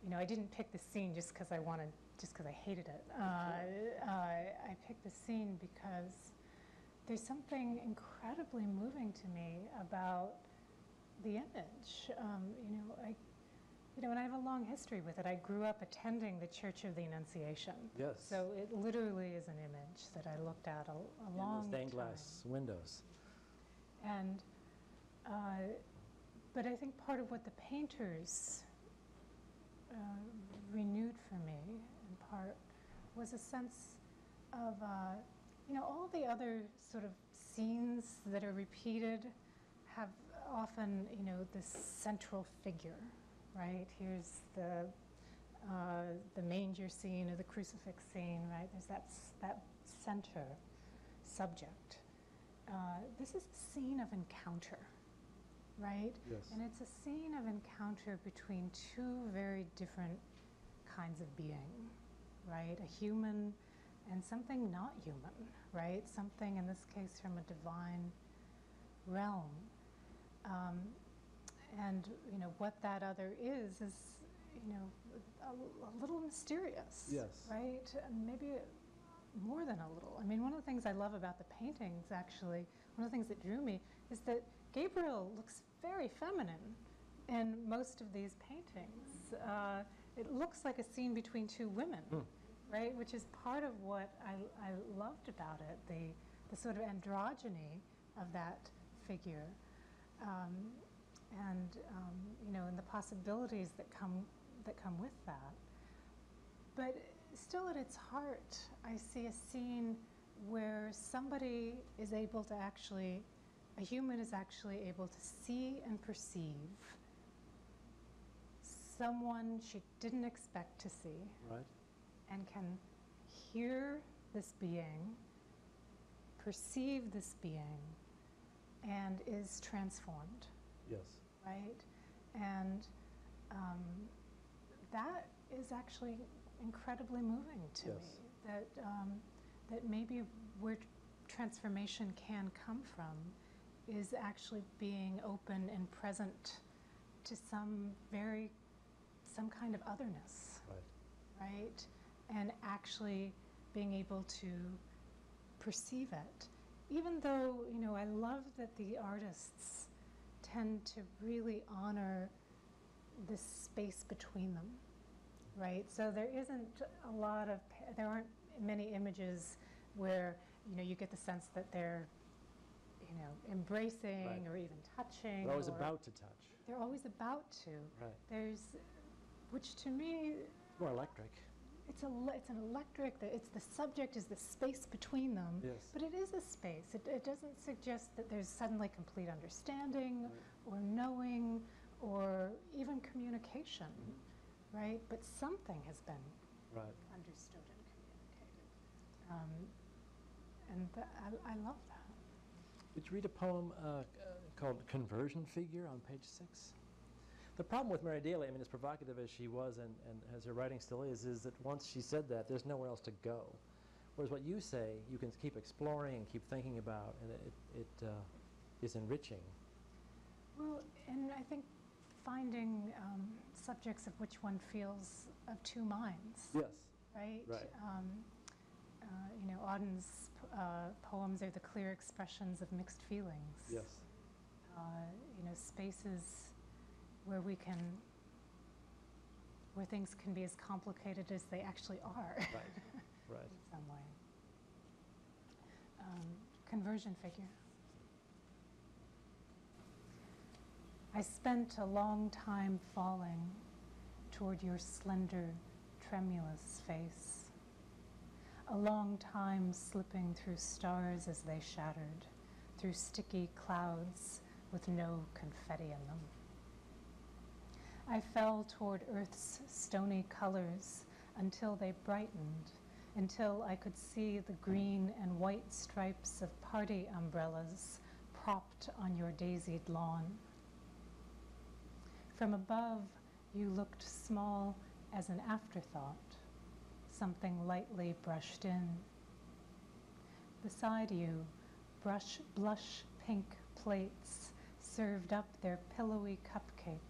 you know, I didn't pick the scene just because I wanted, just because I hated it. Uh, uh, I picked the scene because there's something incredibly moving to me about the image. Um, you know, I, you know, and I have a long history with it. I grew up attending the Church of the Annunciation. Yes. So it literally is an image that I looked at a, a long the stained glass windows. And, uh, but I think part of what the painters uh, renewed for me, in part, was a sense of, uh, you know, all the other sort of scenes that are repeated have often, you know, this central figure, right? Here's the uh, the manger scene or the crucifix scene, right? There's that that center subject. Uh, this is a scene of encounter, right? Yes. And it's a scene of encounter between two very different kinds of being, right? A human and something not human, right? Something, in this case, from a divine realm. Um, and, you know, what that other is, is, you know, a, a little mysterious. Yes. Right? And maybe more than a little. I mean, one of the things I love about the paintings, actually, one of the things that drew me is that Gabriel looks very feminine in most of these paintings. Uh, it looks like a scene between two women, Hmm. right? Which is part of what I, I loved about it, the, the sort of androgyny of that figure. Um, and, um, you know, and the possibilities that come, that come with that. But still, at its heart, I see a scene where somebody is able to actually, a human is actually able to see and perceive someone she didn't expect to see, Right? and can hear this being, perceive this being, and is transformed, Yes. right? And um, that is actually incredibly moving to Yes. me. That um, that maybe where transformation can come from is actually being open and present to some very some kind of otherness Right. right? And actually being able to perceive it. Even though, you know, I love that the artists tend to really honor this space between them, right? So there isn't a lot of, there aren't many images where, you know, you get the sense that they're, you know, embracing Right. or even touching. They're always about to touch. They're always about to. Right. There's, which to me, It's more electric. It's a, it's an electric, the- it's the subject is the space between them. Yes. But it is a space. It, it doesn't suggest that there's suddenly complete understanding or knowing or even communication, right? But something has been Right. understood and communicated. Um, and I, I love that. Did you read a poem uh, uh, called Conversion Figure on page six? The problem with Mary Daly, I mean, as provocative as she was and, and as her writing still is, is that once she said that, there's nowhere else to go. Whereas what you say, you can keep exploring and keep thinking about, and it, it uh, is enriching. Well, and I think finding um, subjects of which one feels of two minds. Yes. right? Right. Um, uh, you know, Auden's p- uh, poems are the clear expressions of mixed feelings. Yes. Uh, you know, spaces where we can, where things can be as complicated as they actually are Right. Right. <laughs> in some way. Um, conversion figure. I spent a long time falling toward your slender, tremulous face. A long time slipping through stars as they shattered, through sticky clouds with no confetti in them. I fell toward Earth's stony colors until they brightened, until I could see the green and white stripes of party umbrellas propped on your daisied lawn. From above, you looked small as an afterthought, something lightly brushed in. Beside you, brush, blush pink plates served up their pillowy cupcakes,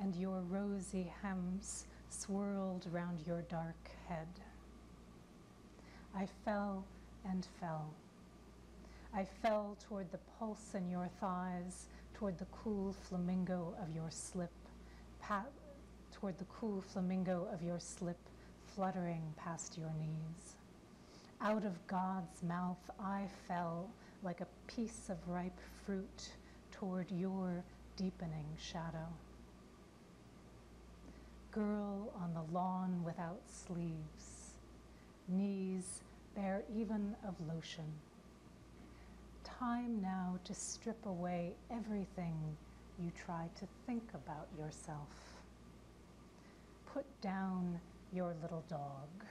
and your rosy hems swirled round your dark head. I fell and fell. I fell toward the pulse in your thighs, toward the cool flamingo of your slip, pa- toward the cool flamingo of your slip fluttering past your knees. Out of God's mouth I fell like a piece of ripe fruit toward your deepening shadow. Girl on the lawn without sleeves, knees bare even of lotion. Time now to strip away everything you try to think about yourself. Put down your little dog.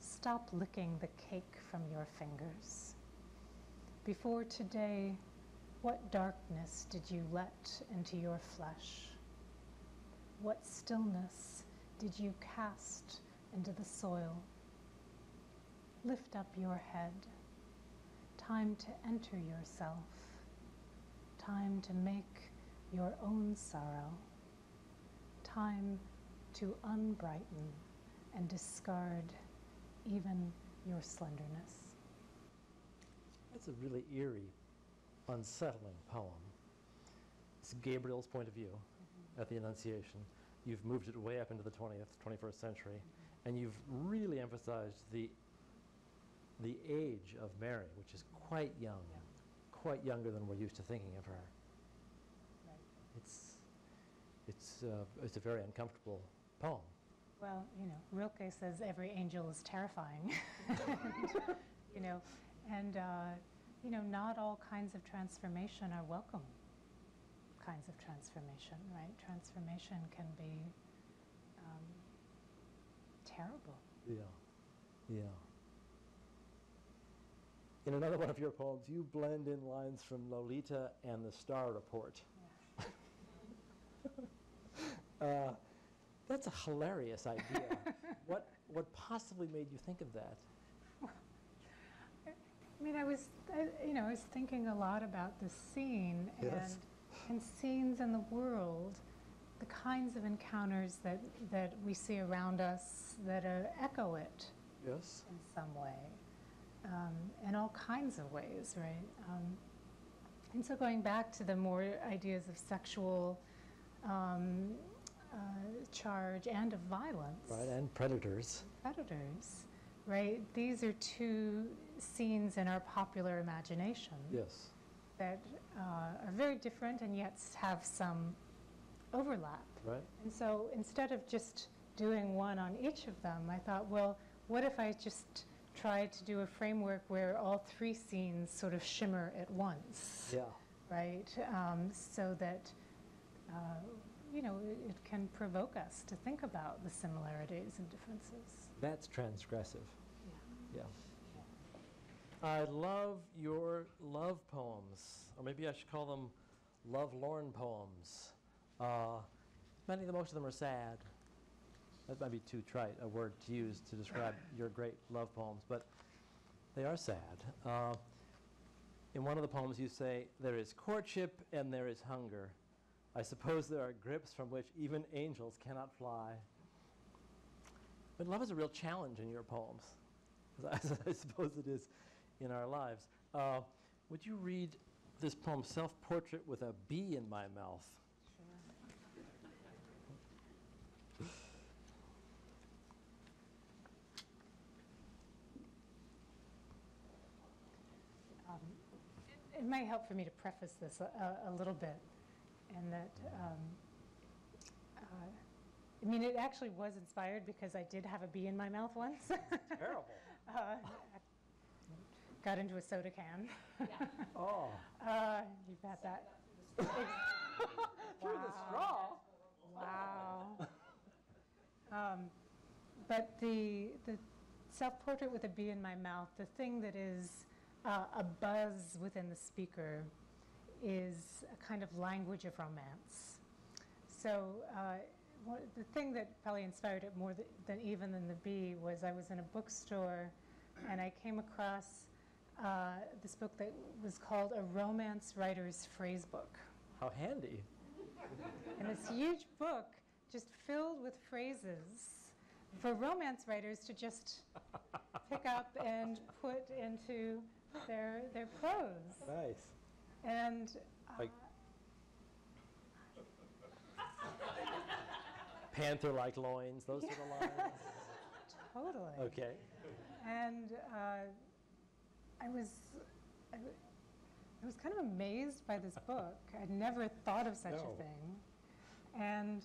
Stop licking the cake from your fingers. Before today, what darkness did you let into your flesh? What stillness did you cast into the soil? Lift up your head. Time to enter yourself. Time to make your own sorrow. Time to unbrighten and discard even your slenderness. That's a really eerie, unsettling poem. It's Gabriel's point of view at the Annunciation. You've moved it way up into the 20th, 21st century, and you've really emphasized the the age of Mary, which is quite young, Yeah. quite younger than we're used to thinking of her. Right. It's it's uh, it's a very uncomfortable poem. Well, you know, Rilke says every angel is terrifying. <laughs> <laughs> you know, and, uh, you know, not all kinds of transformation are welcome kinds of transformation, right? Transformation can be um, terrible. Yeah. Yeah. In another one of your poems, you blend in lines from Lolita and the Starr Report. <laughs> uh, that's a hilarious idea. <laughs> what, what possibly made you think of that? <laughs> I mean, I was, I, you know, I was thinking a lot about the scene Yes. and, and scenes in the world, the kinds of encounters that, that we see around us that uh, echo it Yes. in some way, um, in all kinds of ways, right? Um, and so going back to the more ideas of sexual um, uh, charge and of violence Right, and predators. predators, right? These are two scenes in our popular imagination Yes. that uh, are very different and yet have some overlap. Right? And so instead of just doing one on each of them, I thought, well, what if I just try to do a framework where all three scenes sort of shimmer at once? Yeah. right? Um, so that, uh, you know, it, it can provoke us to think about the similarities and differences. That's transgressive. Yeah. I love your love poems, or maybe I should call them love-lorn poems. Uh, many most of them are sad. That might be too trite a word to use to describe <laughs> your great love poems, but they are sad. Uh, in one of the poems, you say, There is courtship and there is hunger. I suppose there are grips from which even angels cannot fly. But love is a real challenge in your poems, as <laughs> I suppose it is in our lives. Uh, would you read this poem, Self Portrait with a Bee in My Mouth? Um, it, it might help for me to preface this a, a, a little bit, and that, um, uh, I mean, it actually was inspired because I did have a bee in my mouth once. Terrible. <laughs> uh, I got into a soda can. <laughs> Oh, Uh, you've had that. <laughs> through the straw. Wow. Um, But the, the self-portrait with a bee in my mouth, the thing that is uh, a buzz within the speaker is a kind of language of romance. So uh, what, the thing that probably inspired it more th- than even than the bee was I was in a bookstore and I came across uh, this book that was called A Romance Writer's Phrase Book. How handy. And this huge book just filled with phrases for romance writers to just <laughs> pick up and put into their, their prose. Nice. And uh, Like panther like loins, those sort <laughs> of lines. totally. Okay. And uh, I was, I, I was kind of amazed by this book. I'd never thought of such No. a thing. And,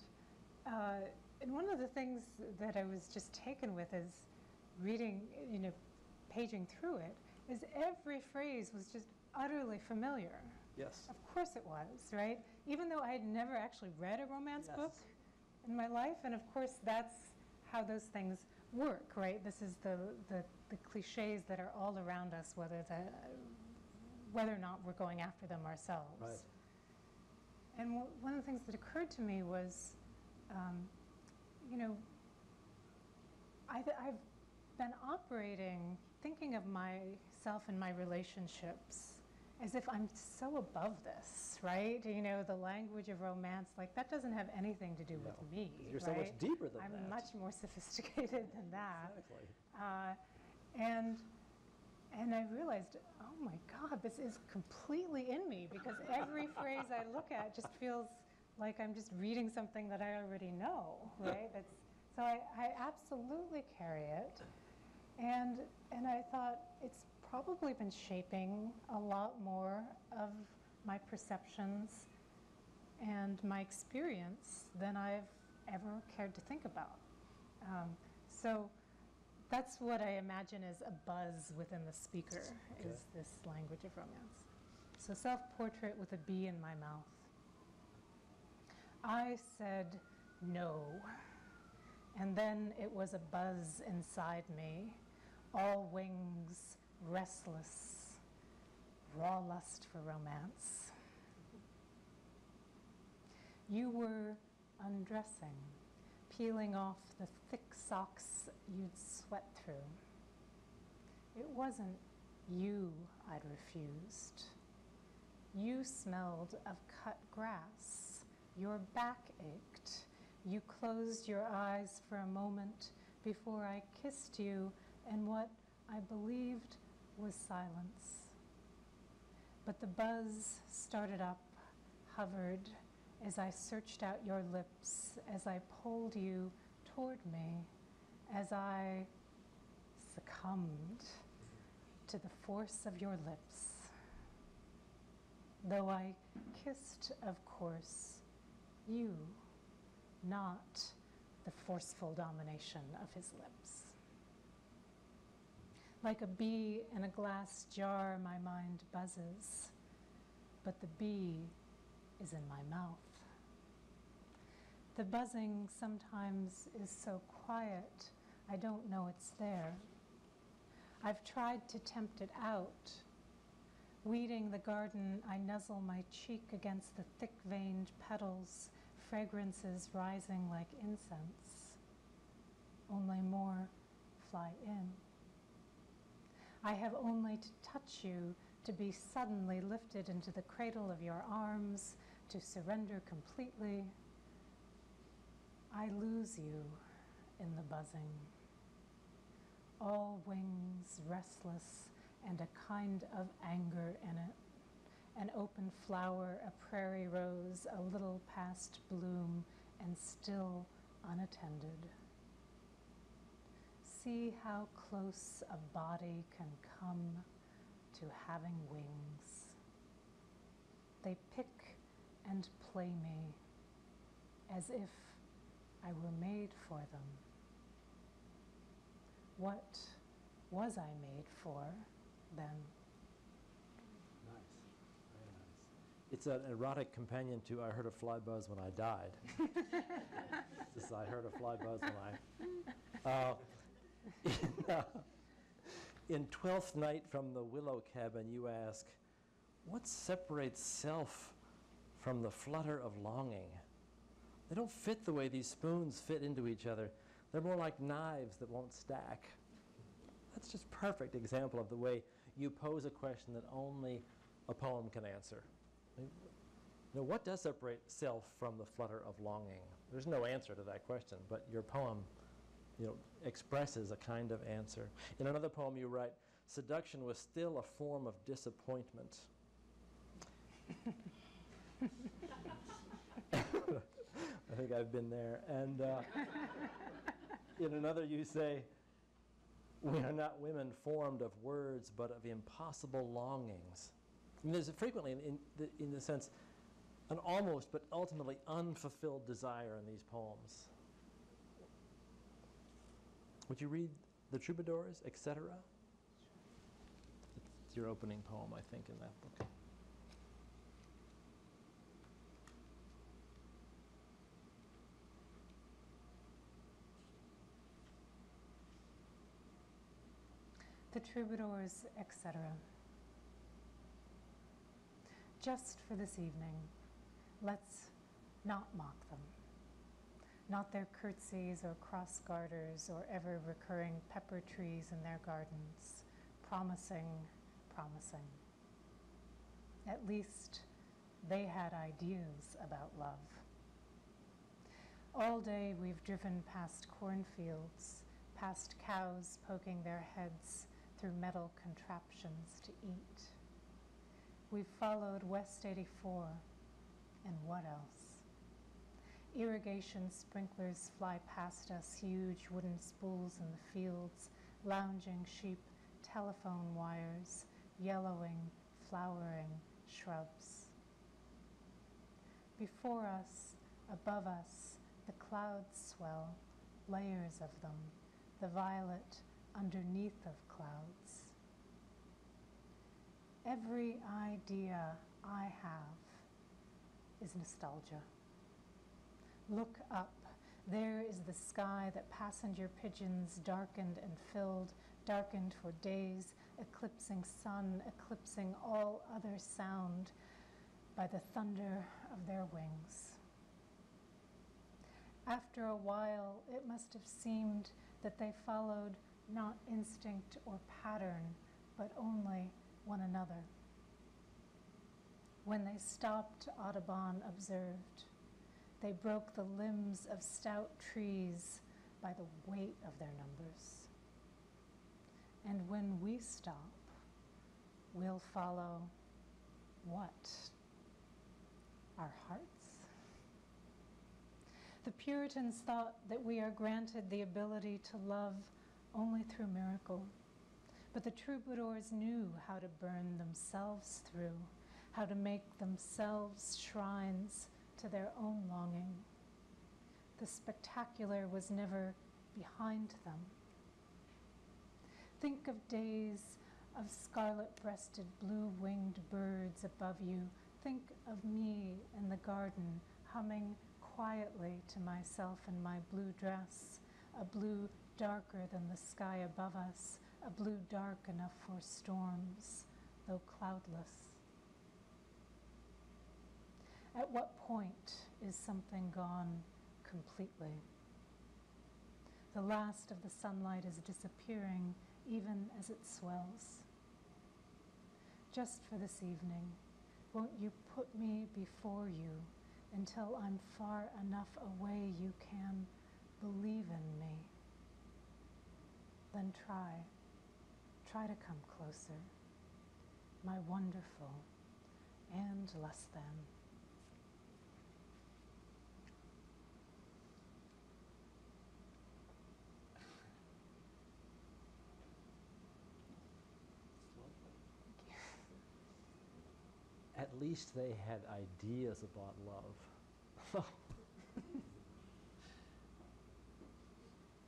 uh, and one of the things that I was just taken with is reading, you know, paging through it, is every phrase was just utterly familiar. Yes. Of course it was, right? Even though I had never actually read a romance Yes. book in my life, and of course that's how those things work, right? This is the, the, the cliches that are all around us, whether the, whether or not we're going after them ourselves. Right. And w- one of the things that occurred to me was, um, you know, I I've been operating, thinking of myself and my relationships as if I'm so above this, right? You know, the language of romance, like that doesn't have anything to do with me. you're so much deeper than that. I'm much more sophisticated than that. Exactly. Uh, and and I realized, oh my God, this is completely in me because every <laughs> phrase I look at just feels like I'm just reading something that I already know, <laughs> right? That's, so I, I absolutely carry it. And, and I thought it's probably been shaping a lot more of my perceptions and my experience than I've ever cared to think about. Um, so that's what I imagine as a buzz within the speaker, Okay. is this language of romance. So self-portrait with a bee in my mouth. I said no, and then it was a buzz inside me, all wings, restless, raw lust for romance. You were undressing, peeling off the thick socks you'd sweat through. It wasn't you I'd refused. You smelled of cut grass. Your back ached. You closed your eyes for a moment before I kissed you in what I believed was silence. But the buzz started up, hovered, as I searched out your lips, as I pulled you toward me, as I succumbed to the force of your lips. Though I kissed, of course, you, not the forceful domination of his lips. Like a bee in a glass jar, my mind buzzes, but the bee is in my mouth. The buzzing sometimes is so quiet, I don't know it's there. I've tried to tempt it out. Weeding the garden, I nuzzle my cheek against the thick veined petals, fragrances rising like incense. Only more fly in. I have only to touch you to be suddenly lifted into the cradle of your arms, to surrender completely. I lose you in the buzzing. All wings restless and a kind of anger in it. An open flower, a prairie rose, a little past bloom, and still unattended. See how close a body can come to having wings. They pick and play me as if I were made for them. What was I made for then? Nice, very nice. It's an erotic companion to I Heard a Fly Buzz When I Died. <laughs> This is I Heard a Fly Buzz When I. Uh, <laughs> in, Twelfth Night from the Willow Cabin, you ask, What separates self from the flutter of longing? They don't fit the way these spoons fit into each other. They're more like knives that won't stack. That's just perfect example of the way you pose a question that only a poem can answer. Know, what does separate self from the flutter of longing? There's no answer to that question, but your poem, you know, expresses a kind of answer. In another poem you write, seduction was still a form of disappointment. <laughs> I think I've been there. And uh, in another, you say, We are not women formed of words, but of impossible longings. Mean, there's frequently, in, in, the, in the sense, an almost but ultimately unfulfilled desire in these poems. Would you read The Troubadours, etc.? It's your opening poem, I think, in that book. The troubadours, etc. Just for this evening, let's not mock them. Not their curtsies or cross garters or ever recurring pepper trees in their gardens, promising, promising. At least they had ideas about love. All day we've driven past cornfields, past cows poking their heads through metal contraptions to eat. We've followed West 84, and what else? Irrigation sprinklers fly past us, huge wooden spools in the fields, lounging sheep, telephone wires, yellowing, flowering shrubs. Before us, above us, the clouds swell, layers of them, the violet underneath of clouds. Every idea I have is nostalgia. Look up. There is the sky that passenger pigeons darkened and filled, darkened for days, eclipsing sun, eclipsing all other sound by the thunder of their wings. After a while, it must have seemed that they followed not instinct or pattern, but only one another. When they stopped, Audubon observed, they broke the limbs of stout trees by the weight of their numbers. And when we stop, we'll follow what? Our hearts. The Puritans thought that we are granted the ability to love only through miracle. But the troubadours knew how to burn themselves through, how to make themselves shrines to their own longing. The spectacular was never behind them. Think of days of scarlet breasted, blue winged birds above you. Think of me in the garden humming quietly to myself in my blue dress, a blue darker than the sky above us, a blue dark enough for storms, though cloudless. At what point is something gone completely? The last of the sunlight is disappearing even as it swells. Just for this evening, won't you put me before you until I'm far enough away you can believe in me? Then try, try to come closer, my wonderful and less than. At least they had ideas about love.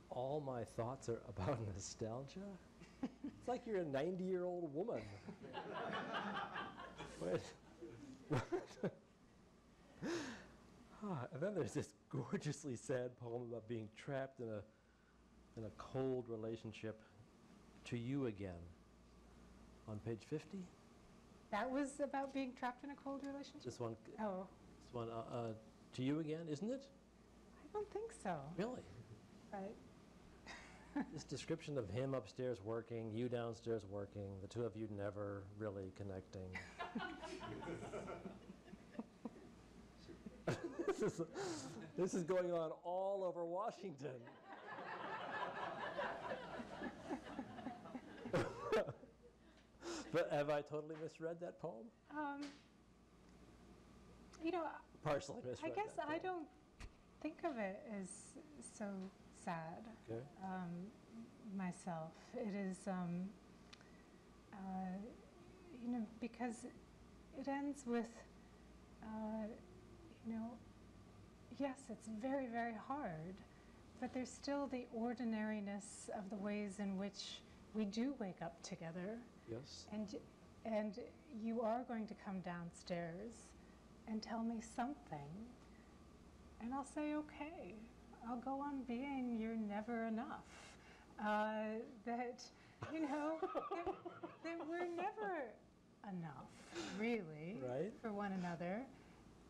All my thoughts are about <laughs> nostalgia. It's like you're a 90 year old woman. What? Ah, and then there's this gorgeously sad poem about being trapped in a, in a cold relationship to you again on page 50. That was about being trapped in a cold relationship? This one, Oh, this one uh, uh, to you again, isn't it? I don't think so. Really? Right. <laughs> this description of him upstairs working, you downstairs working, the two of you never really connecting. this, <laughs> is, <laughs> this is going on all over Washington. But have I totally misread that poem? Um, you know, Partially misread. I guess I don't think of it as so sad Okay. um, myself. It is, um, uh, you know, because it ends with, uh, you know, yes, it's very, very hard, but there's still the ordinariness of the ways in which we do wake up together. Yes. And, and you are going to come downstairs and tell me something, and I'll say, okay, I'll go on being you're never enough. Uh, that, you know, that, that we're never enough, really, Right. for one another.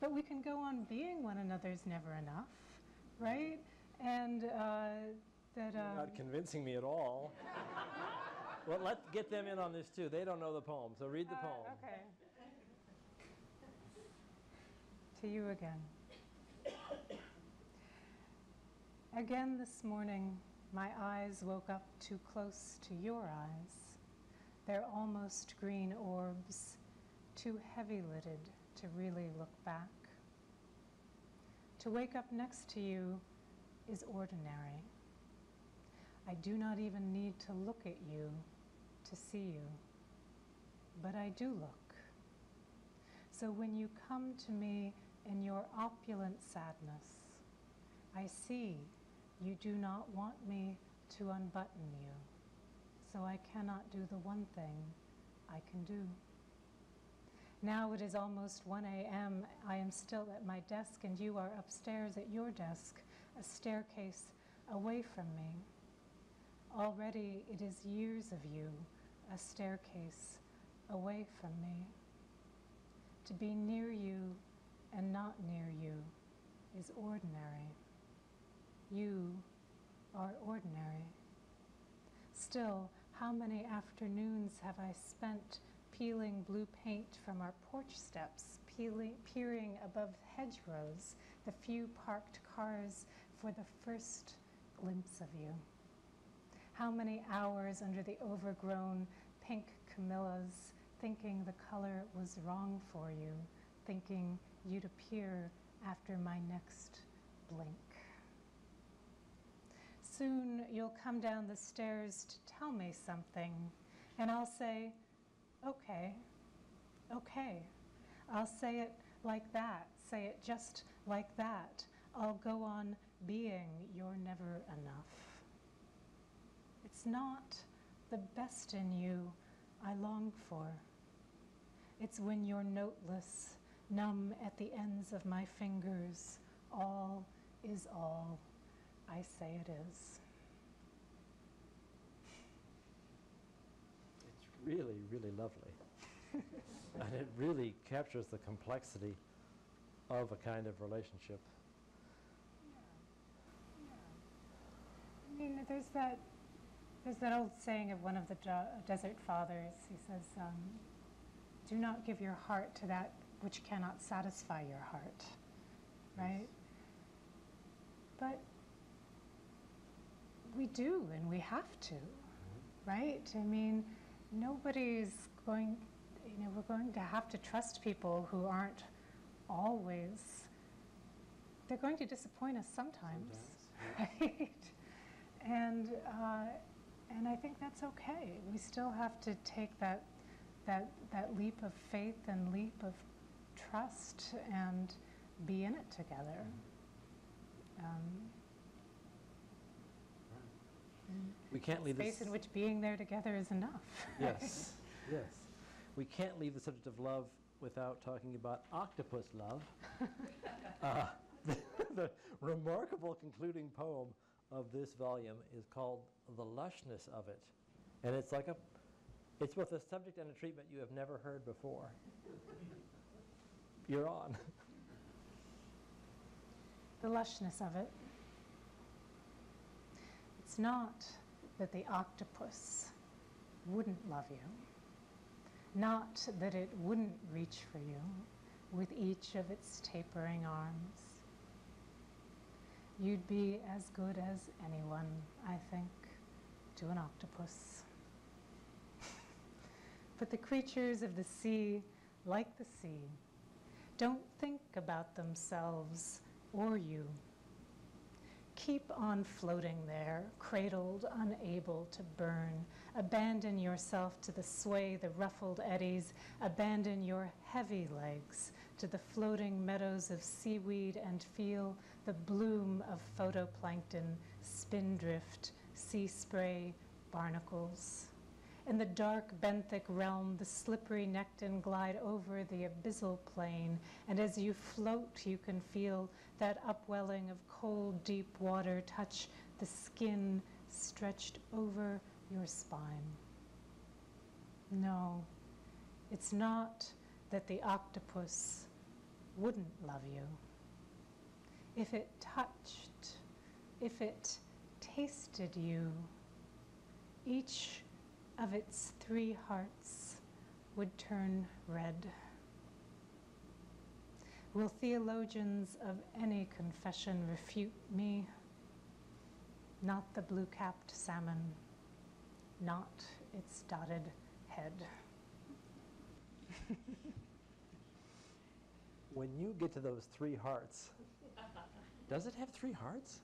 But we can go on being one another's never enough, right? And uh, that. You're Um, not convincing me at all. <laughs> well, let's get them in on this too. They don't know the poem, so read the Uh, poem. Okay. To you again. Again this morning, my eyes woke up too close to your eyes. Their almost green orbs, too heavy lidded to really look back. To wake up next to you is ordinary. I do not even need to look at you to see you but I do look. So when you come to me in your opulent sadness, I see you do not want me to unbutton you. So I cannot do the one thing I can do. Now it is almost 1 a.m. I am still at my desk, and you are upstairs at your desk, a staircase away from me. Already it is years of you, a staircase away from me. To be near you and not near you is ordinary. You are ordinary. Still, how many afternoons have I spent peeling blue paint from our porch steps, peeling, peering above hedgerows, the few parked cars for the first glimpse of you? How many hours under the overgrown pink camellias, thinking the color was wrong for you, thinking you'd appear after my next blink? Soon you'll come down the stairs to tell me something, and I'll say, okay, okay. I'll say it like that, say it just like that. I'll go on being your never enough. It's not the best in you I long for. It's when you're noteless, numb at the ends of my fingers. All is all I say it is. It's really, really lovely. <laughs> and it really captures the complexity of a kind of relationship. I mean, there's that, there's that old saying of one of the desert fathers. He says, um, "Do not give your heart to that which cannot satisfy your heart." Right? But we do, and we have to, right? I mean, nobody's going. You know, we're going to have to trust people who aren't always. They're going to disappoint us sometimes, <laughs> right? And uh, and I think that's okay. We still have to take that that that leap of faith and leap of trust and be in it together. Um, We can't leave space this. in which being there together is enough. Yes, <laughs> yes. We can't leave the subject of love without talking about octopus love. <laughs> Uh, <laughs> the remarkable concluding poem of this volume is called The Lushness of It. And it's like a, it's both a subject and a treatment you have never heard before. You're on. the lushness of it. It's not that the octopus wouldn't love you, not that it wouldn't reach for you with each of its tapering arms. You'd be as good as anyone, I think, to an octopus. <laughs> but the creatures of the sea, like the sea, don't think about themselves or you. Keep on floating there, cradled, unable to burn. Abandon yourself to the sway, the ruffled eddies. Abandon your heavy legs to the floating meadows of seaweed and feel the bloom of phytoplankton, spindrift, sea spray, barnacles. In the dark benthic realm, the slippery nekton glide over the abyssal plain, and as you float, you can feel that upwelling of cold, deep water touch the skin stretched over your spine. No, it's not that the octopus wouldn't love you. If it touched, if it tasted you, each of its three hearts would turn red. Will theologians of any confession refute me? Not the blue capped salmon, not its dotted head. <laughs> When you get to those three hearts, does it have three hearts?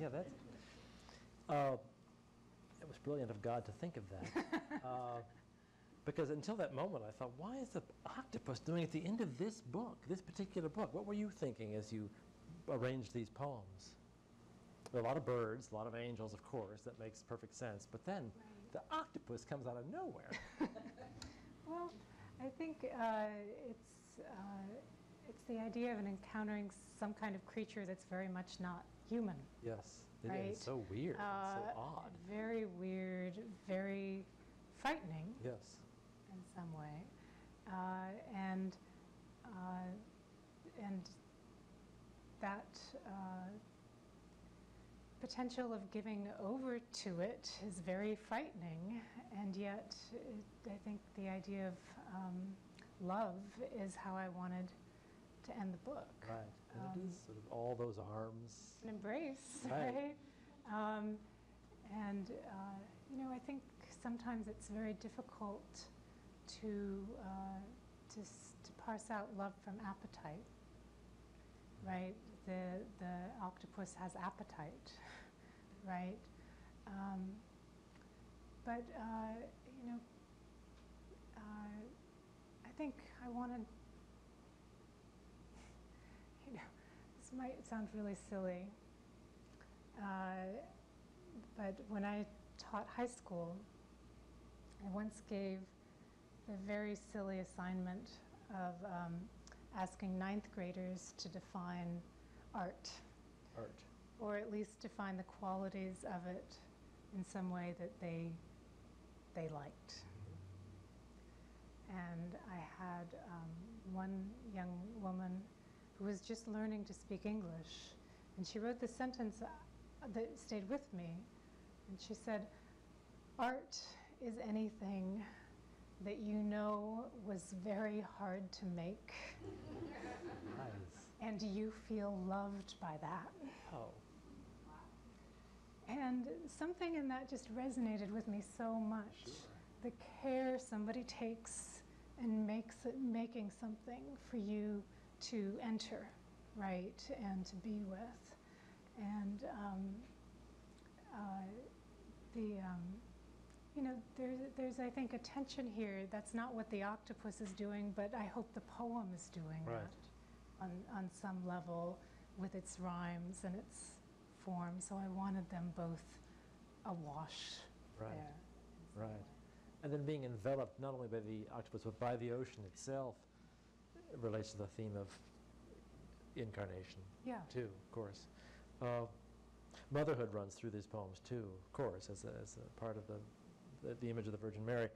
Yeah, that's. Uh, it was brilliant of God to think of that. <laughs> uh, because until that moment, I thought, why is the octopus doing at the end of this book, this particular book? What were you thinking as you arranged these poems? There are a lot of birds, a lot of angels, of course, that makes perfect sense. But then the octopus comes out of nowhere. <laughs> Well, I think uh, it's uh, it's the idea of an encountering some kind of creature that's very much not human. Yes, it right? is so weird, uh, so odd. Very weird, very frightening. Yes. In some way, uh, and uh, and that uh, potential of giving over to it is very frightening, and yet it, I think the idea of um, love is how I wanted to end the book. Right. And Um, is sort of all those arms. An embrace, <laughs> Right. right? Um, and uh, you know, I think sometimes it's very difficult to uh, to, to parse out love from appetite, right? The the octopus has appetite, <laughs> right? Um, but uh, you know, uh, I think I wanted. You know, this might sound really silly, uh, but when I taught high school, I once gave the very silly assignment of um, asking ninth graders to define art, Art. or at least define the qualities of it in some way that they they liked. And I had um, one young woman who was just learning to speak English, and she wrote this sentence uh, that stayed with me. And she said, Art is anything that you know was very hard to make, Nice. and you feel loved by that. Oh. And something in that just resonated with me so much. The care somebody takes and makes it, making something for you to enter, right, and to be with. And um, uh, the, um, you know, there's, there's, I think, a tension here. That's not what the octopus is doing, but I hope the poem is doing Right. that on, on some level with its rhymes and its form. So I wanted them both awash Right. there. Right. And then being enveloped not only by the octopus but by the ocean itself relates to the theme of incarnation Yeah. too, of course. Uh, motherhood runs through these poems too, of course, as a, as a part of the, the, the image of the Virgin Mary.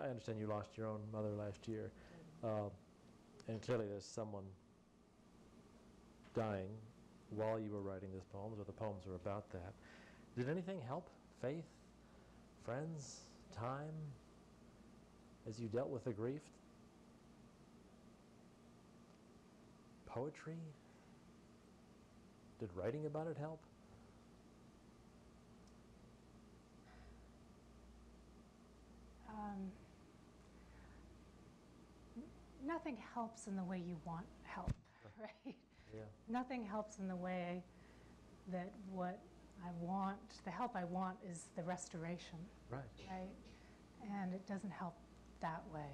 I understand you lost your own mother last year, uh, and clearly there's someone dying while you were writing these poems, or the poems were about that. Did anything help? Faith, friends, time, as you dealt with the grief? Poetry? Did writing about it help? Um, nothing helps in the way you want help, <laughs> right? Yeah. Nothing helps in the way that what I want, the help I want is the restoration, Right. right? And it doesn't help that way.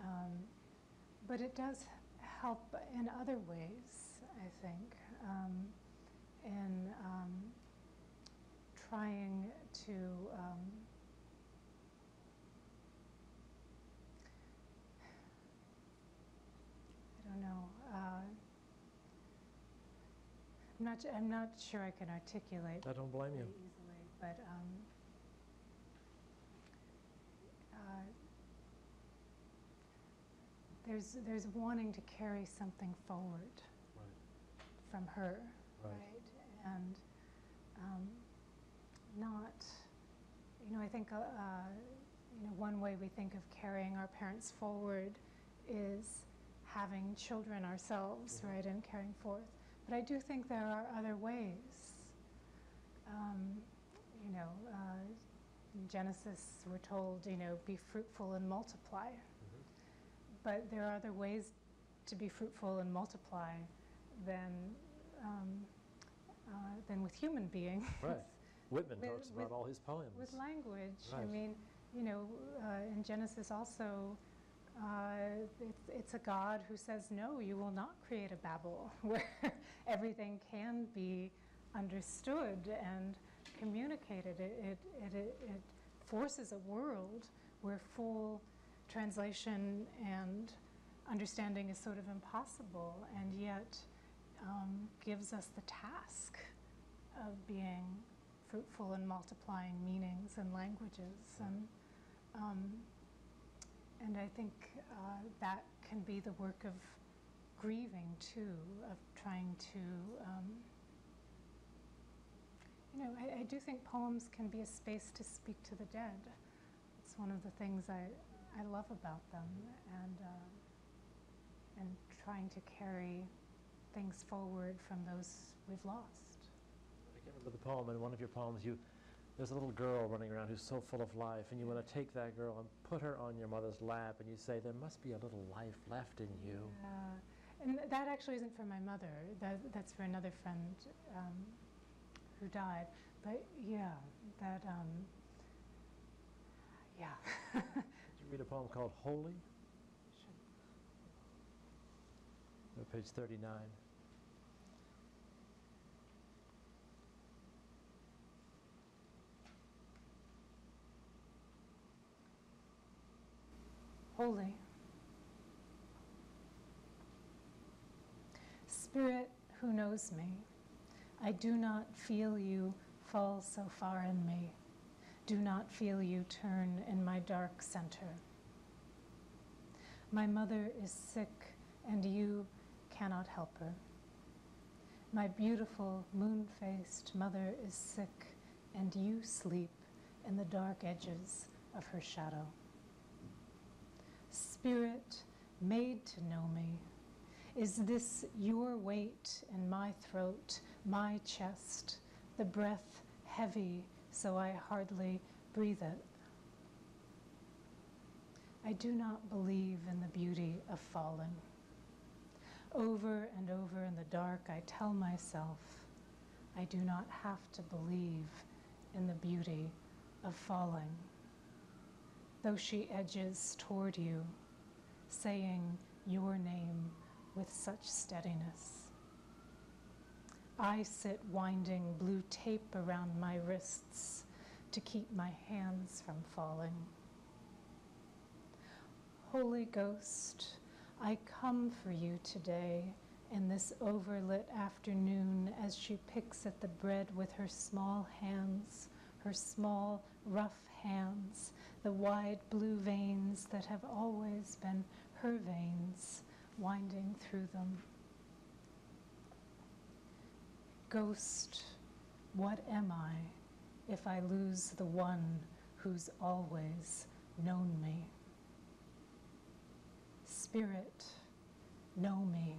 Um, but it does help in other ways, I think, um, in um, trying to um, I don't know. Uh, I'm not. I'm not sure I can articulate I don't blame you. easily, but um, there's there's wanting to carry something forward from her, Right. right? And um, not, you know, I think uh, uh, you know one way we think of carrying our parents forward is having children ourselves, Mhm. right, and carrying forth. But I do think there are other ways. Um, you know, uh, in Genesis, we're told, you know, be fruitful and multiply. But there are other ways to be fruitful and multiply than, um, uh, than with human beings. Right. <laughs> Whitman With- talks about with- all his poems. With language. I mean, you know, uh, in Genesis also, uh, it's, it's a God who says, no, you will not create a Babel <laughs> where everything can be understood and communicated. It, it, it, it forces a world where full translation and understanding is sort of impossible, and yet um, gives us the task of being fruitful and multiplying meanings and languages. And um, and I think uh, that can be the work of grieving too, of trying to, um, you know, I, I do think poems can be a space to speak to the dead. It's one of the things I, I love about them, and uh, and trying to carry things forward from those we've lost. I can't remember the poem. In one of your poems, you there's a little girl running around who's so full of life, and you want to take that girl and put her on your mother's lap, and you say, "There must be a little life left in you." Uh, and th- that actually isn't for my mother. That, that's for another friend um, who died. But yeah, that, um, yeah. <laughs> Read a poem called "Holy"? Uh, Page 39. Holy. Spirit who knows me, I do not feel you fall so far in me. Do not feel you turn in my dark center. My mother is sick, and you cannot help her. My beautiful moon faced mother is sick, and you sleep in the dark edges of her shadow. Spirit made to know me, is this your weight in my throat, my chest, the breath heavy so I hardly breathe it? I do not believe in the beauty of falling. Over and over in the dark, I tell myself I do not have to believe in the beauty of falling. Though she edges toward you, saying your name with such steadiness. I sit winding blue tape around my wrists to keep my hands from falling. Holy Ghost, I come for you today in this overlit afternoon as she picks at the bread with her small hands, her small, rough hands, the wide blue veins that have always been her veins winding through them. Ghost, what am I if I lose the one who's always known me? Spirit, know me.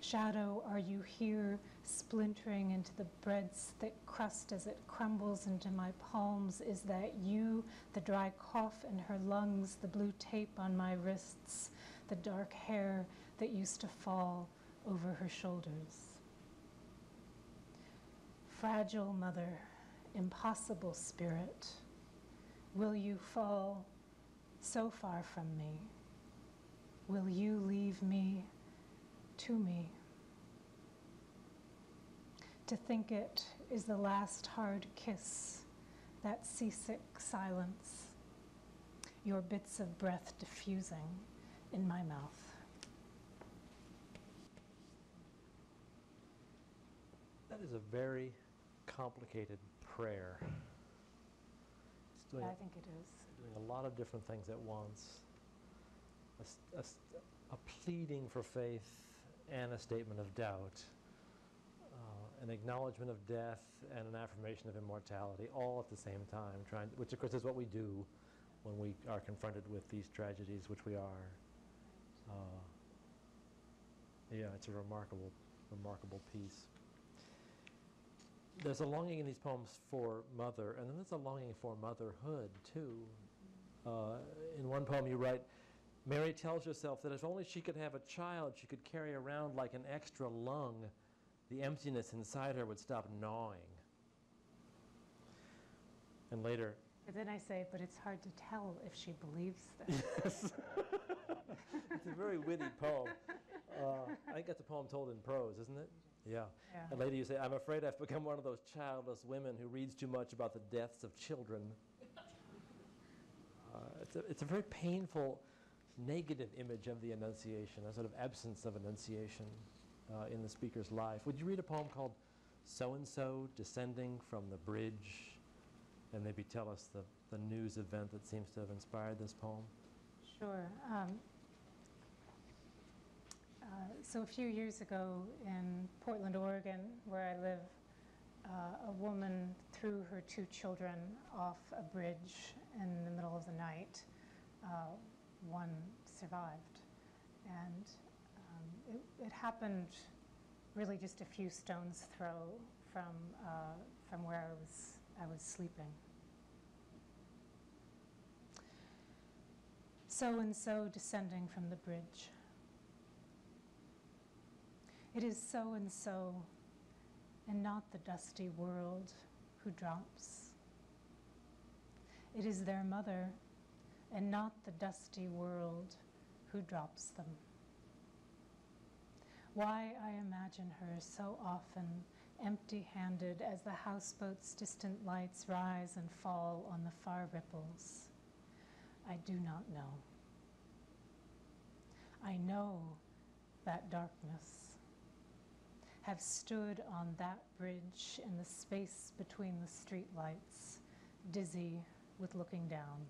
Shadow, are you here, splintering into the bread's thick crust as it crumbles into my palms? Is that you, the dry cough in her lungs, the blue tape on my wrists, the dark hair that used to fall over her shoulders? Fragile mother, impossible spirit, will you fall so far from me? Will you leave me to me? To think it is the last hard kiss, that seasick silence, your bits of breath diffusing in my mouth. That is a very complicated prayer. It's doing, I think it is. doing a lot of different things at once. A pleading for faith and a statement of doubt, uh, an acknowledgement of death and an affirmation of immortality, all at the same time, trying, which of course is what we do when we are confronted with these tragedies, which we are. Uh, yeah, it's a remarkable, remarkable piece. There's a longing in these poems for mother, and then there's a longing for motherhood too. Uh, in one poem, you write, Mary tells herself that if only she could have a child, she could carry around like an extra lung. The emptiness inside her would stop gnawing. And later, But then I say, but it's hard to tell if she believes this. <laughs> yes, <laughs> it's a very witty poem. Uh, I think that's a poem told in prose, isn't it? Yeah. Yeah. And later you say, I'm afraid I've become one of those childless women who reads too much about the deaths of children. <laughs> Uh, it's, a, it's a very painful, negative image of the Annunciation, a sort of absence of Annunciation uh, in the speaker's life. Would you read a poem called So and So Descending from the Bridge and maybe tell us the, the news event that seems to have inspired this poem? Sure. Um, uh, so a few years ago in Portland, Oregon, where I live, uh, a woman threw her two children off a bridge in the middle of the night. Uh, one survived, and um, it, it happened really just a few stones throw from uh, from where I was I was sleeping. So and so descending from the bridge. It is so and so, and not the dusty world who drops. It is their mother, and not the dusty world who drops them. Why I imagine her so often empty handed as the houseboat's distant lights rise and fall on the far ripples. I do not know. I know that darkness, have stood on that bridge in the space between the streetlights, dizzy with looking down.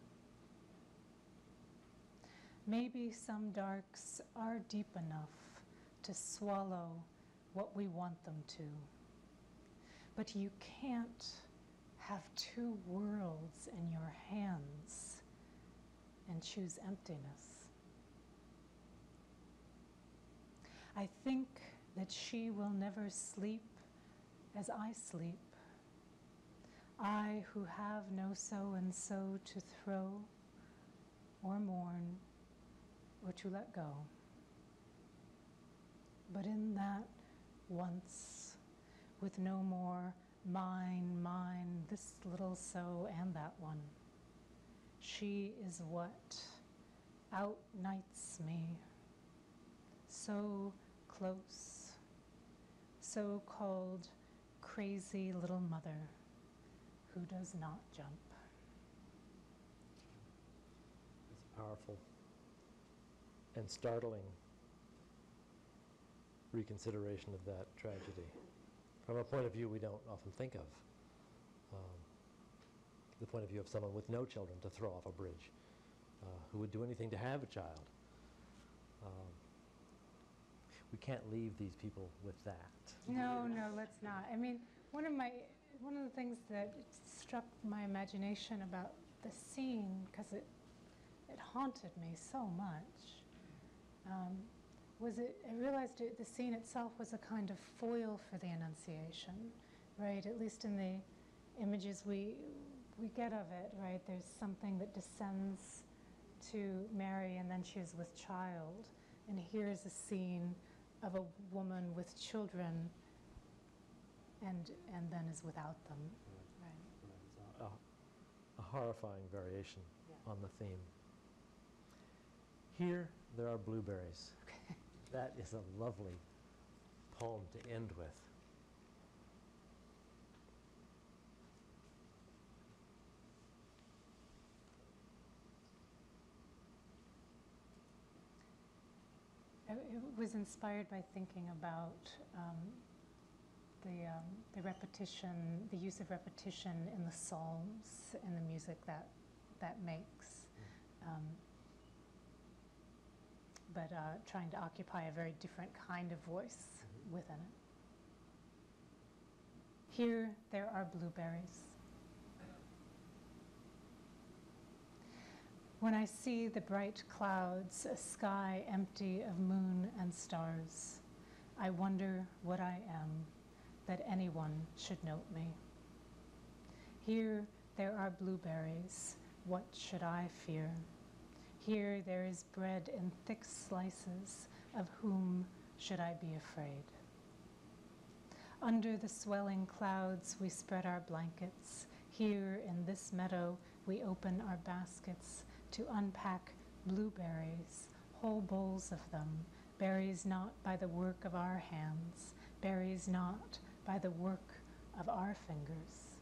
Maybe some darks are deep enough to swallow what we want them to. But you can't have two worlds in your hands and choose emptiness. I think that she will never sleep as I sleep. I who have no so and so to throw or mourn or to let go. But in that once, with no more mine, mine, this little so and that one, she is what outnights me, so close, so called crazy little mother who does not jump. It's a powerful and startling reconsideration of that tragedy from a point of view we don't often think of. Um, the point of view of someone with no children to throw off a bridge, uh, who would do anything to have a child. Um, we can't leave these people with that. No, no, let's not. I mean, one of my one of the things that struck my imagination about the scene because it it haunted me so much um, was it. I realized it, the scene itself was a kind of foil for the Annunciation, right? At least in the images we we get of it, right? There's something that descends to Mary, and then she is with child, and here's a scene of a woman with children and, and then is without them. Right. a, a horrifying variation Yeah. on the theme. Here, there are blueberries. Okay. That is a lovely poem to end with. It was inspired by thinking about um, the, um, the repetition, the use of repetition in the Psalms and the music that that makes. Um, but uh, trying to occupy a very different kind of voice within it. Here, there are blueberries. When I see the bright clouds, a sky empty of moon and stars, I wonder what I am that anyone should note me. Here there are blueberries, what should I fear? Here there is bread in thick slices, of whom should I be afraid? Under the swelling clouds we spread our blankets. Here in this meadow we open our baskets to unpack blueberries, whole bowls of them, berries not by the work of our hands, berries not by the work of our fingers.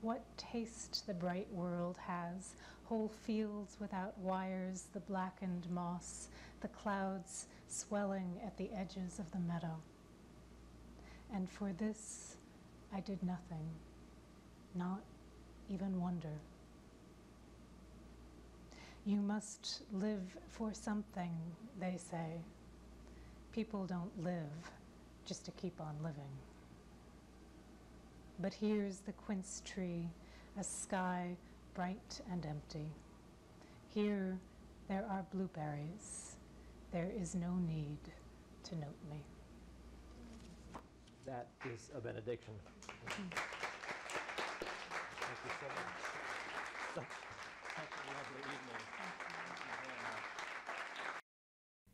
What taste the bright world has, whole fields without wires, the blackened moss, the clouds swelling at the edges of the meadow. And for this I did nothing, not even wonder. You must live for something, they say. People don't live just to keep on living. But here's the quince tree, a sky bright and empty. Here there are blueberries. There is no need to note me. That is a benediction. Mm. Thank you so much.